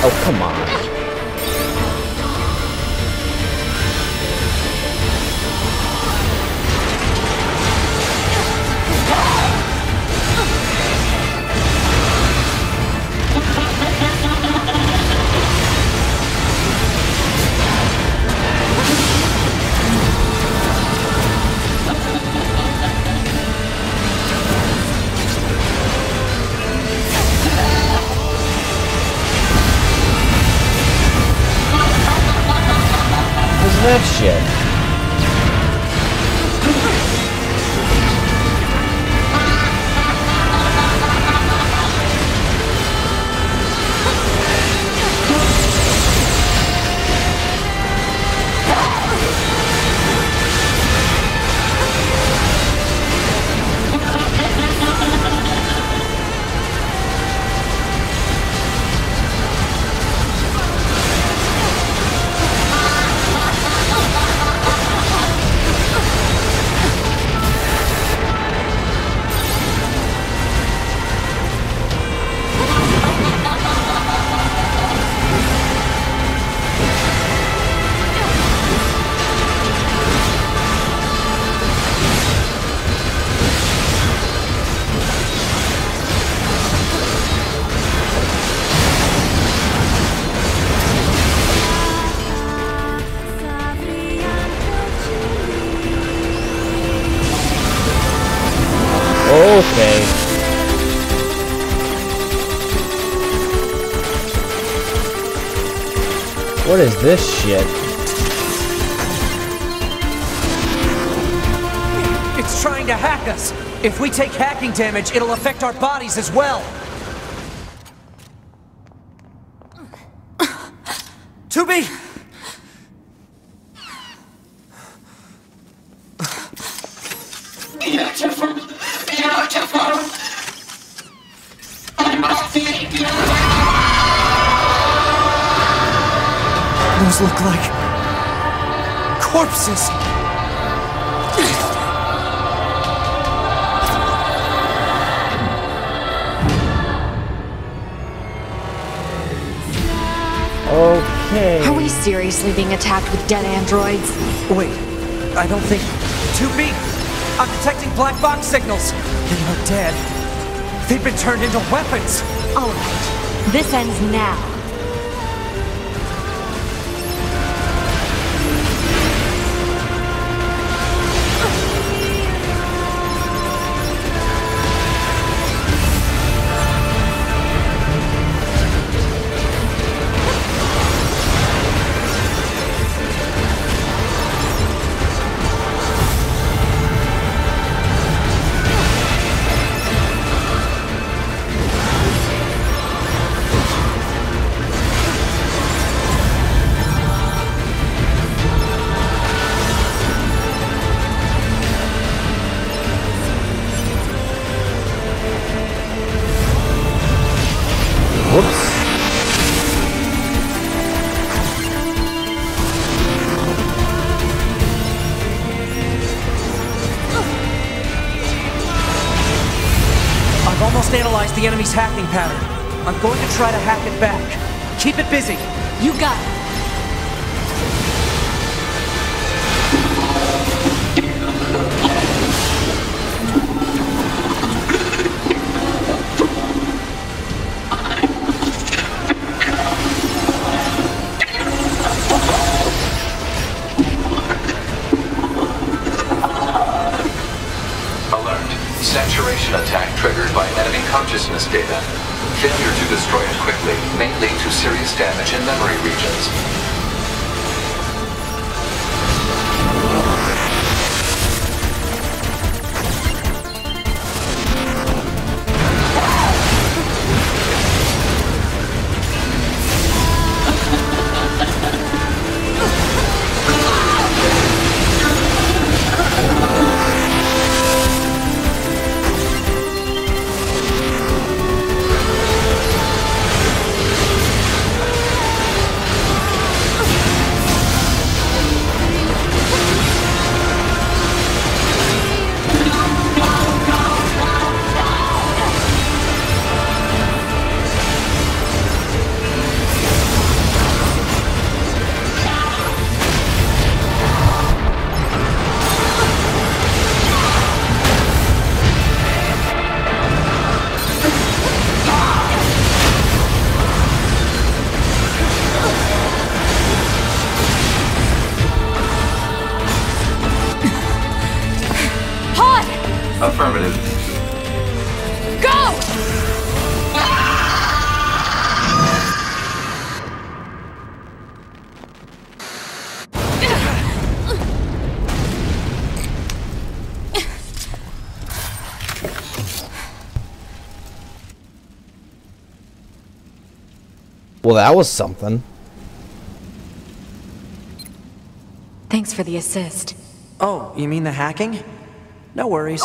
Oh, come on. This shit? It's trying to hack us. If we take hacking damage, it'll affect our bodies as well. Attacked with dead androids? Wait, I don't think... 2B! I'm detecting black box signals! They are dead. They've been turned into weapons! Alright, this ends now. Whoops. I've almost analyzed the enemy's hacking pattern. I'm going to try to hack it back. Keep it busy. You got it. Serious damage that was something. Thanks for the assist. Oh, you mean the hacking? No worries.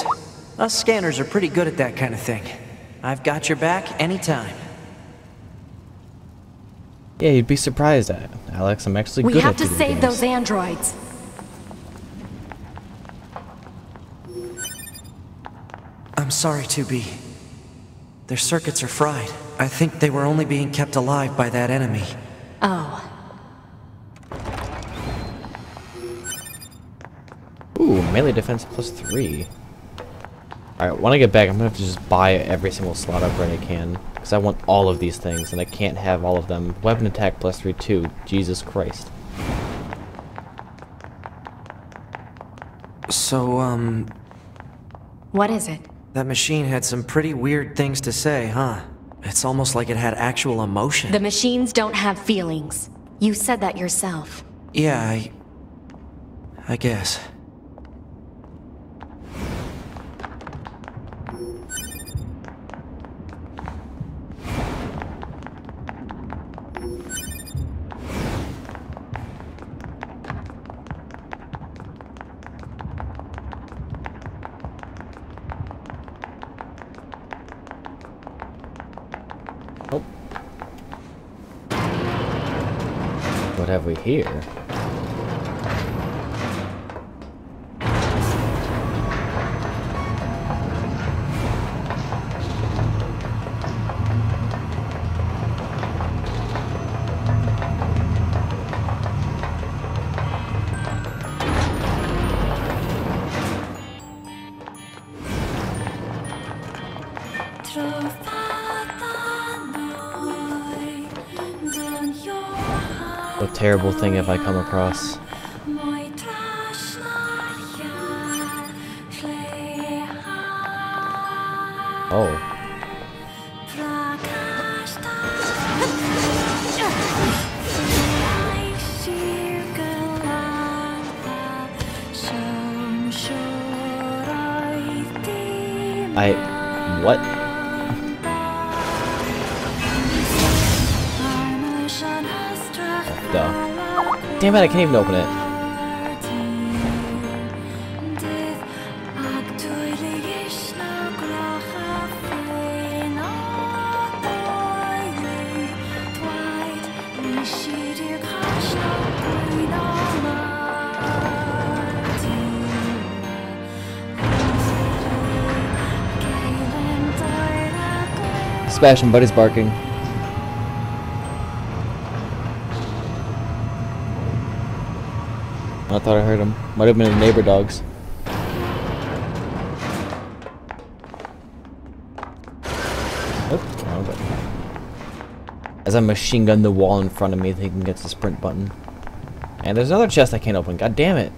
Us scanners are pretty good at that kind of thing. I've got your back anytime. Yeah, you'd be surprised at it, Alex. I'm actually We good have to save games. those androids. I'm sorry, 2B. Their circuits are fried. I think they were only being kept alive by that enemy. Oh, Ooh, melee defense plus three. Alright, when I get back, I'm gonna have to just buy every single slot upgrade I can. Because I want all of these things, and I can't have all of them. Weapon attack plus three, too. Jesus Christ. So, um, what is it? that machine had some pretty weird things to say, huh? It's almost like it had actual emotion. The machines don't have feelings. You said that yourself. yeah, I. I guess. What have we here? Terrible thing have I come across? Oh. It, I can't even open it. Sebastian, buddy's barking. I thought I heard him. Might have been the neighbor dogs. As I machine gun the wall in front of me, thinking it's the sprint button. And there's another chest I can't open. God damn it.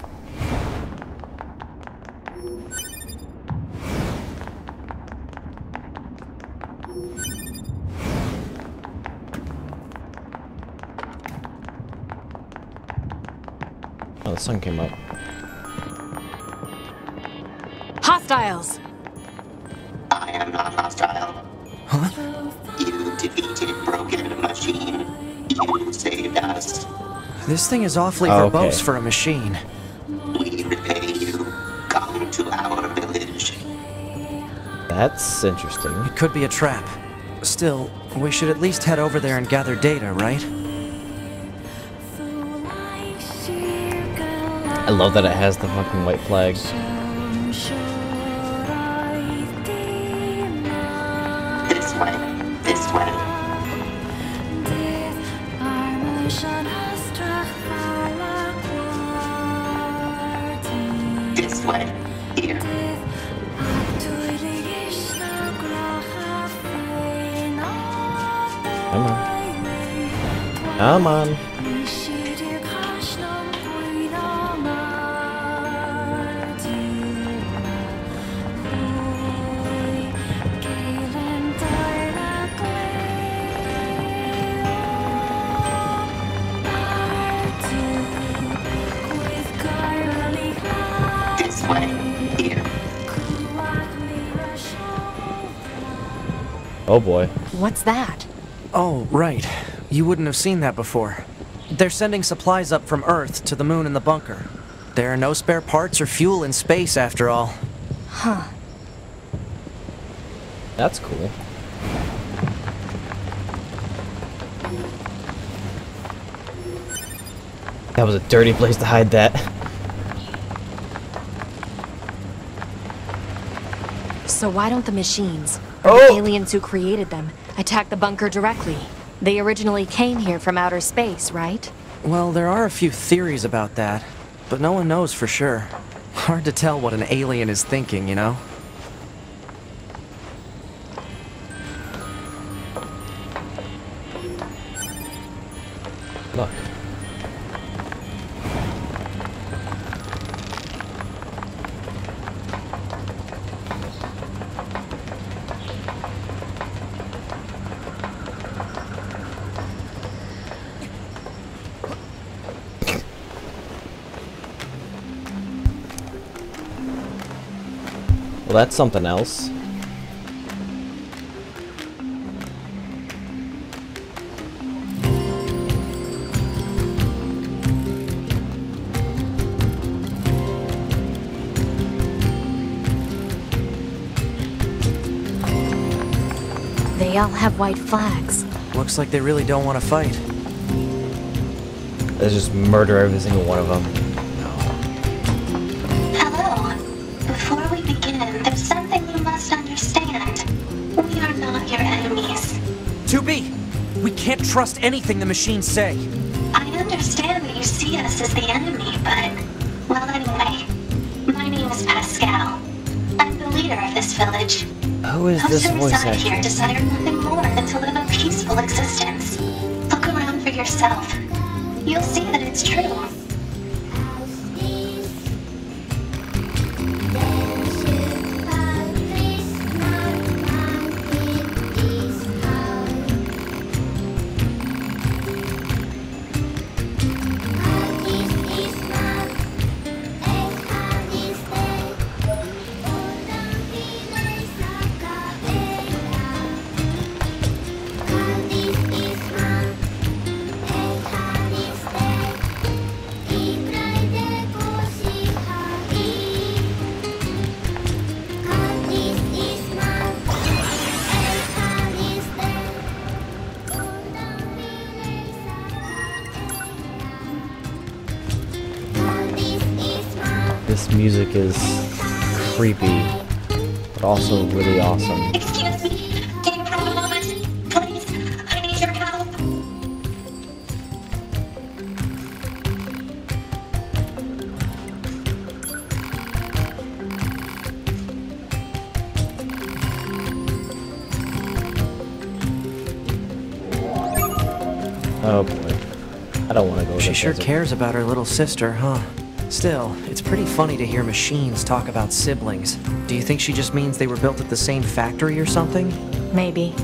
Sun came up. Hostiles! I am not hostile. You defeated Broken Machine. You saved us. This thing is awfully Oh, verbose okay. for a machine. We repay you. Come to our village. That's interesting. It could be a trap. Still, we should at least head over there and gather data, right? I love that it has the fucking white flag. Oh boy. What's that? Oh, right. You wouldn't have seen that before. They're sending supplies up from Earth to the moon and the bunker. There are no spare parts or fuel in space, after all. Huh. That's cool. That was a dirty place to hide that. So why don't the machines, or Oh! the aliens who created them, attacked the bunker directly? They originally came here from outer space, right? Well, there are a few theories about that, but no one knows for sure. Hard to tell what an alien is thinking, you know? That's something else. They all have white flags. Looks like they really don't want to fight. Let's just murder every single one of them. Trust anything the machines say. I understand that you see us as the enemy, but... Well, anyway. My name is Pascal. I'm the leader of this village. Who is Those this who voice reside here actor? desire nothing more than to live a peaceful existence. Look around for yourself. You'll see that it's true. Music is creepy, but also really awesome. Excuse me. Can you come a moment? Please. I need your help. Oh boy. I don't want to go She sure desert. cares about her little sister, huh? Still, it's pretty funny to hear machines talk about siblings. Do you think she just means they were built at the same factory or something? Maybe.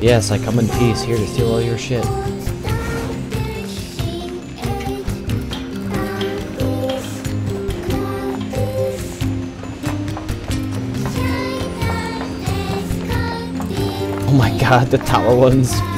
Yes, I come in peace, here to steal all your shit. The tower ones.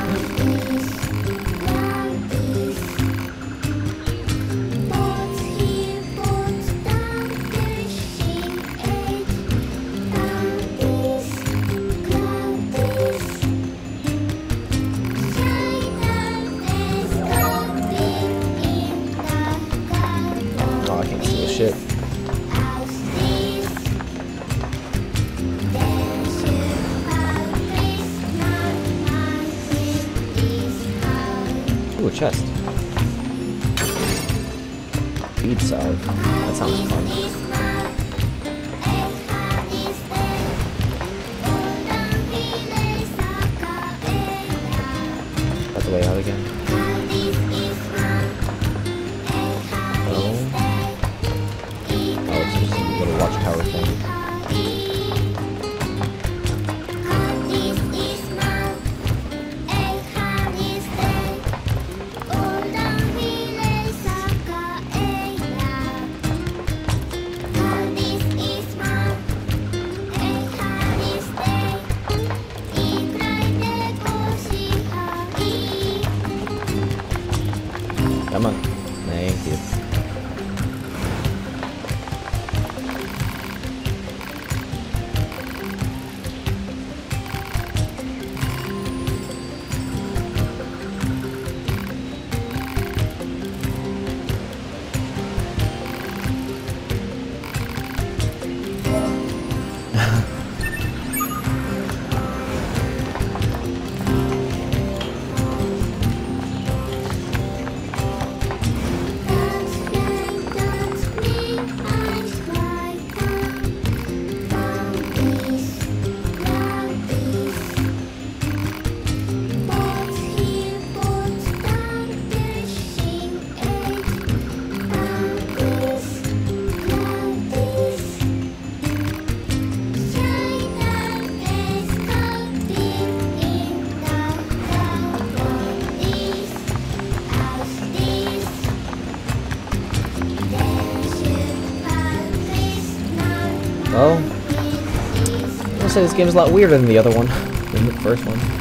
say this game is a lot weirder than the other one, than the first one.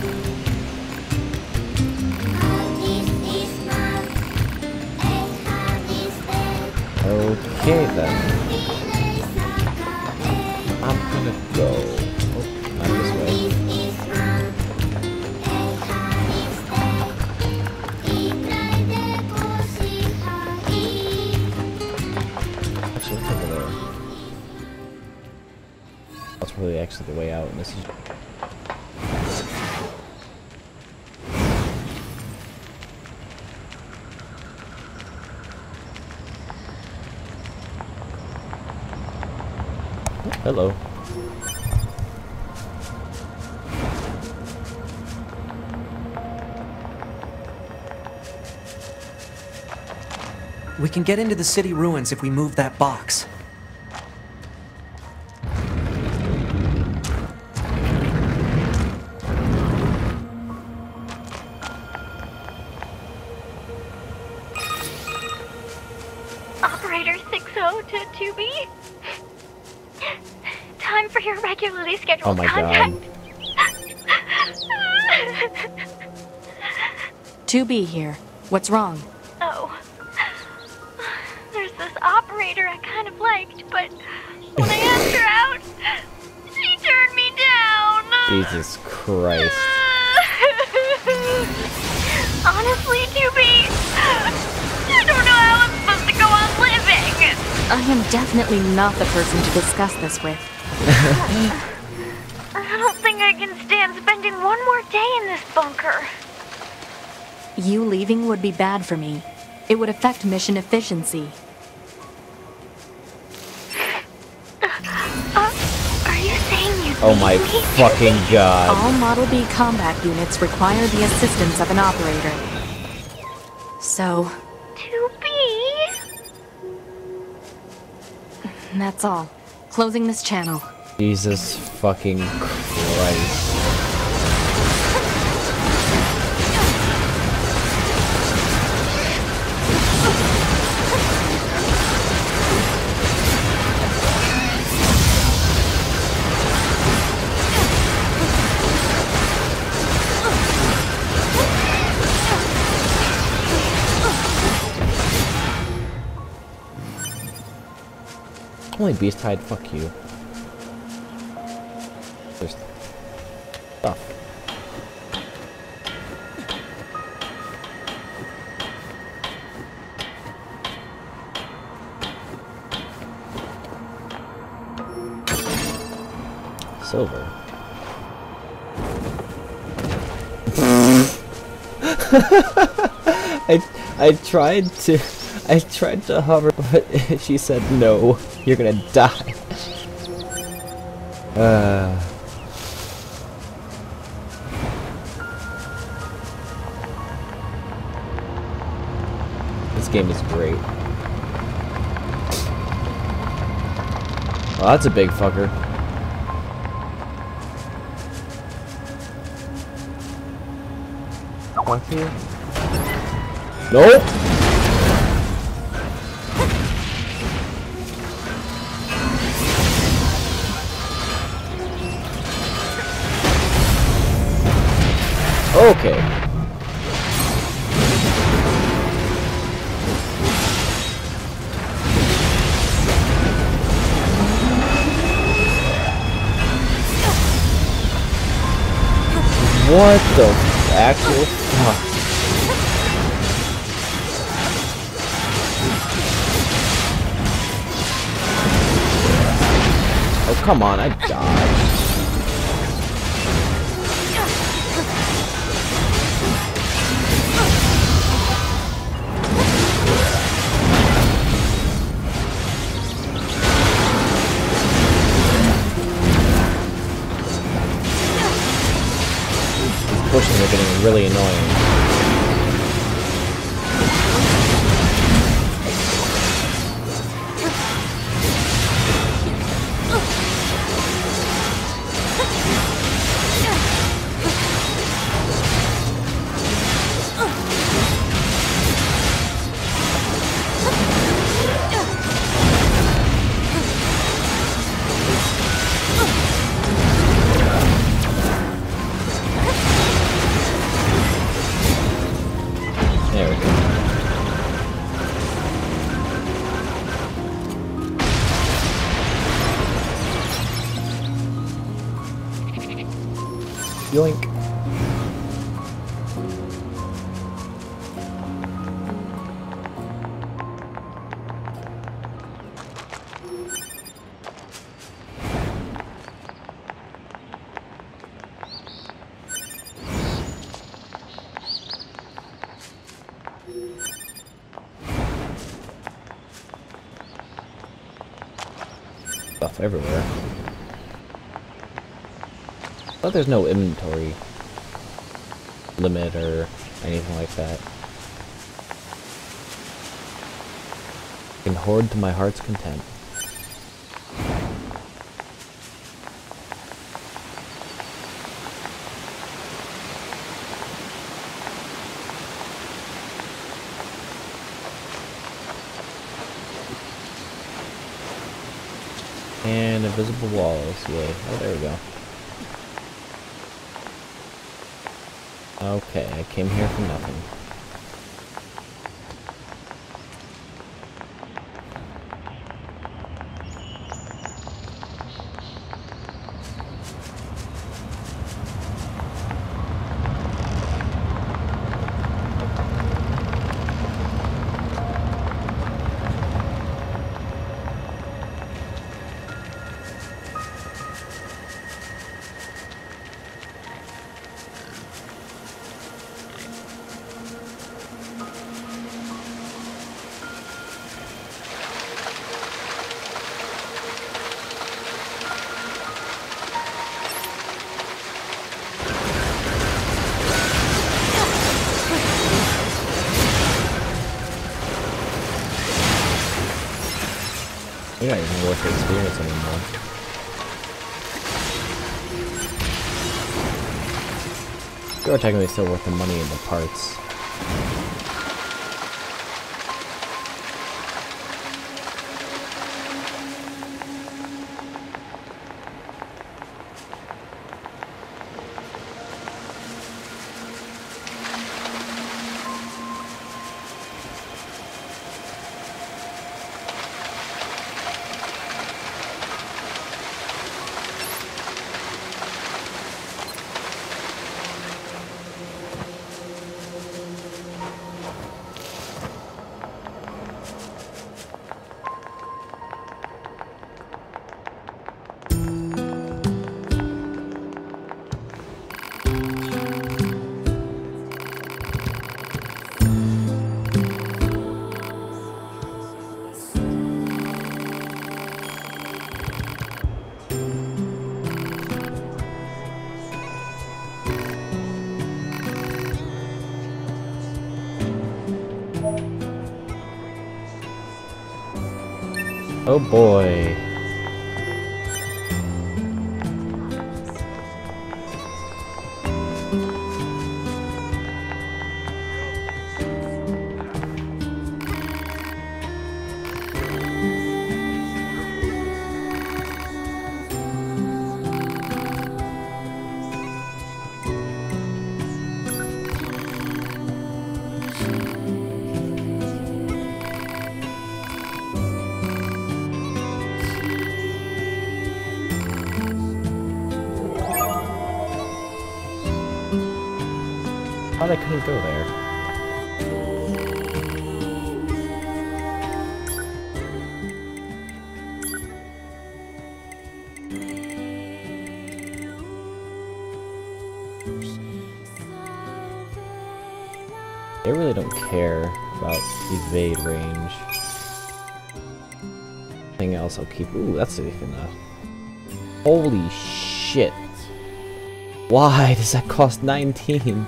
Get into the city ruins if we move that box. Operator 6O to 2B. Time for your regularly scheduled Oh my contact. god. 2B here. What's wrong? Definitely not the person to discuss this with. I don't think I can stand spending one more day in this bunker. You leaving would be bad for me. It would affect mission efficiency. Uh, are you saying you'd Oh my fucking god. All Model B combat units require the assistance of an operator. So, that's all. Closing this channel. Jesus fucking Christ. Only beast hide, fuck you. There's stuff. Silver. I I tried to I tried to hover but she said no, you're gonna die. Uh This game is great. Oh, that's a big fucker. Nope. Okay. What the actual fuck? Oh, come on, I died. Are getting really annoying. There's no inventory limit or anything like that. I can hoard to my heart's content. And invisible walls, yay. Oh, there we go. Okay, I came here for nothing. Not even worth the experience anymore. You are technically still worth the money in the parts. Evade range. Anything else I'll keep. Ooh, that's even a. Holy shit. Why does that cost 19?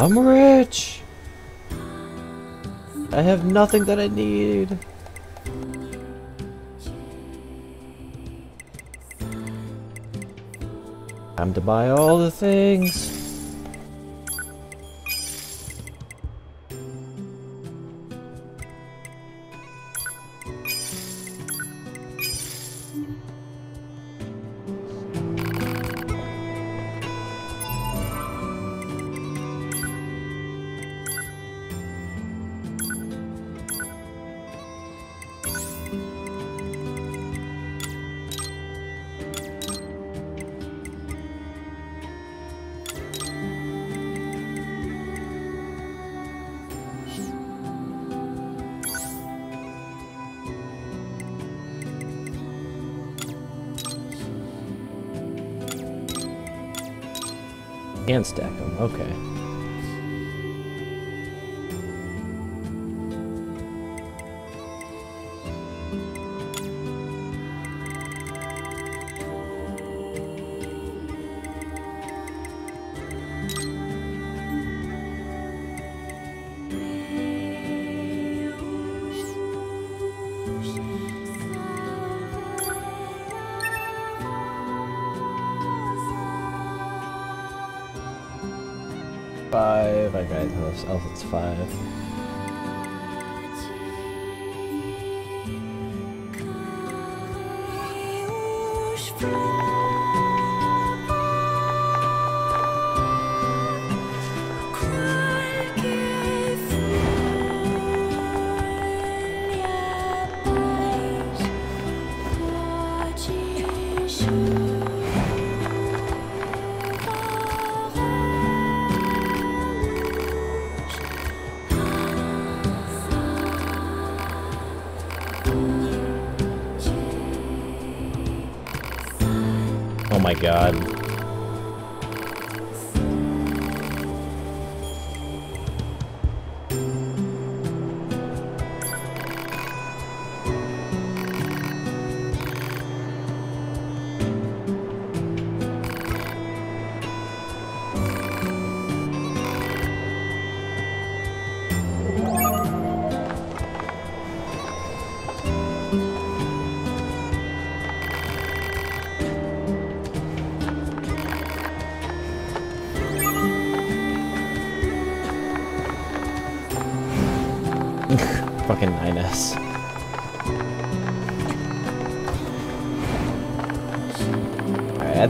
I'm rich! I have nothing that I need. Time to buy all the things. Can't stack them, okay. God.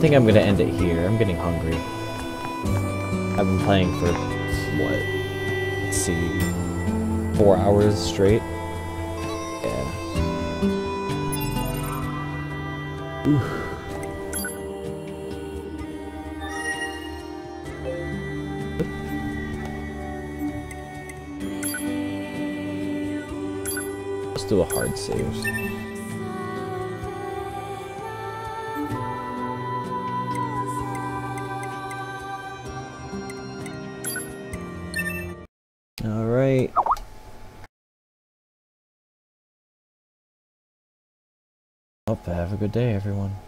Think I'm gonna end it here. I'm getting hungry. I've been playing for, what? Let's see. Four hours straight. Yeah. Oof. Let's do a hard save. Good day, everyone.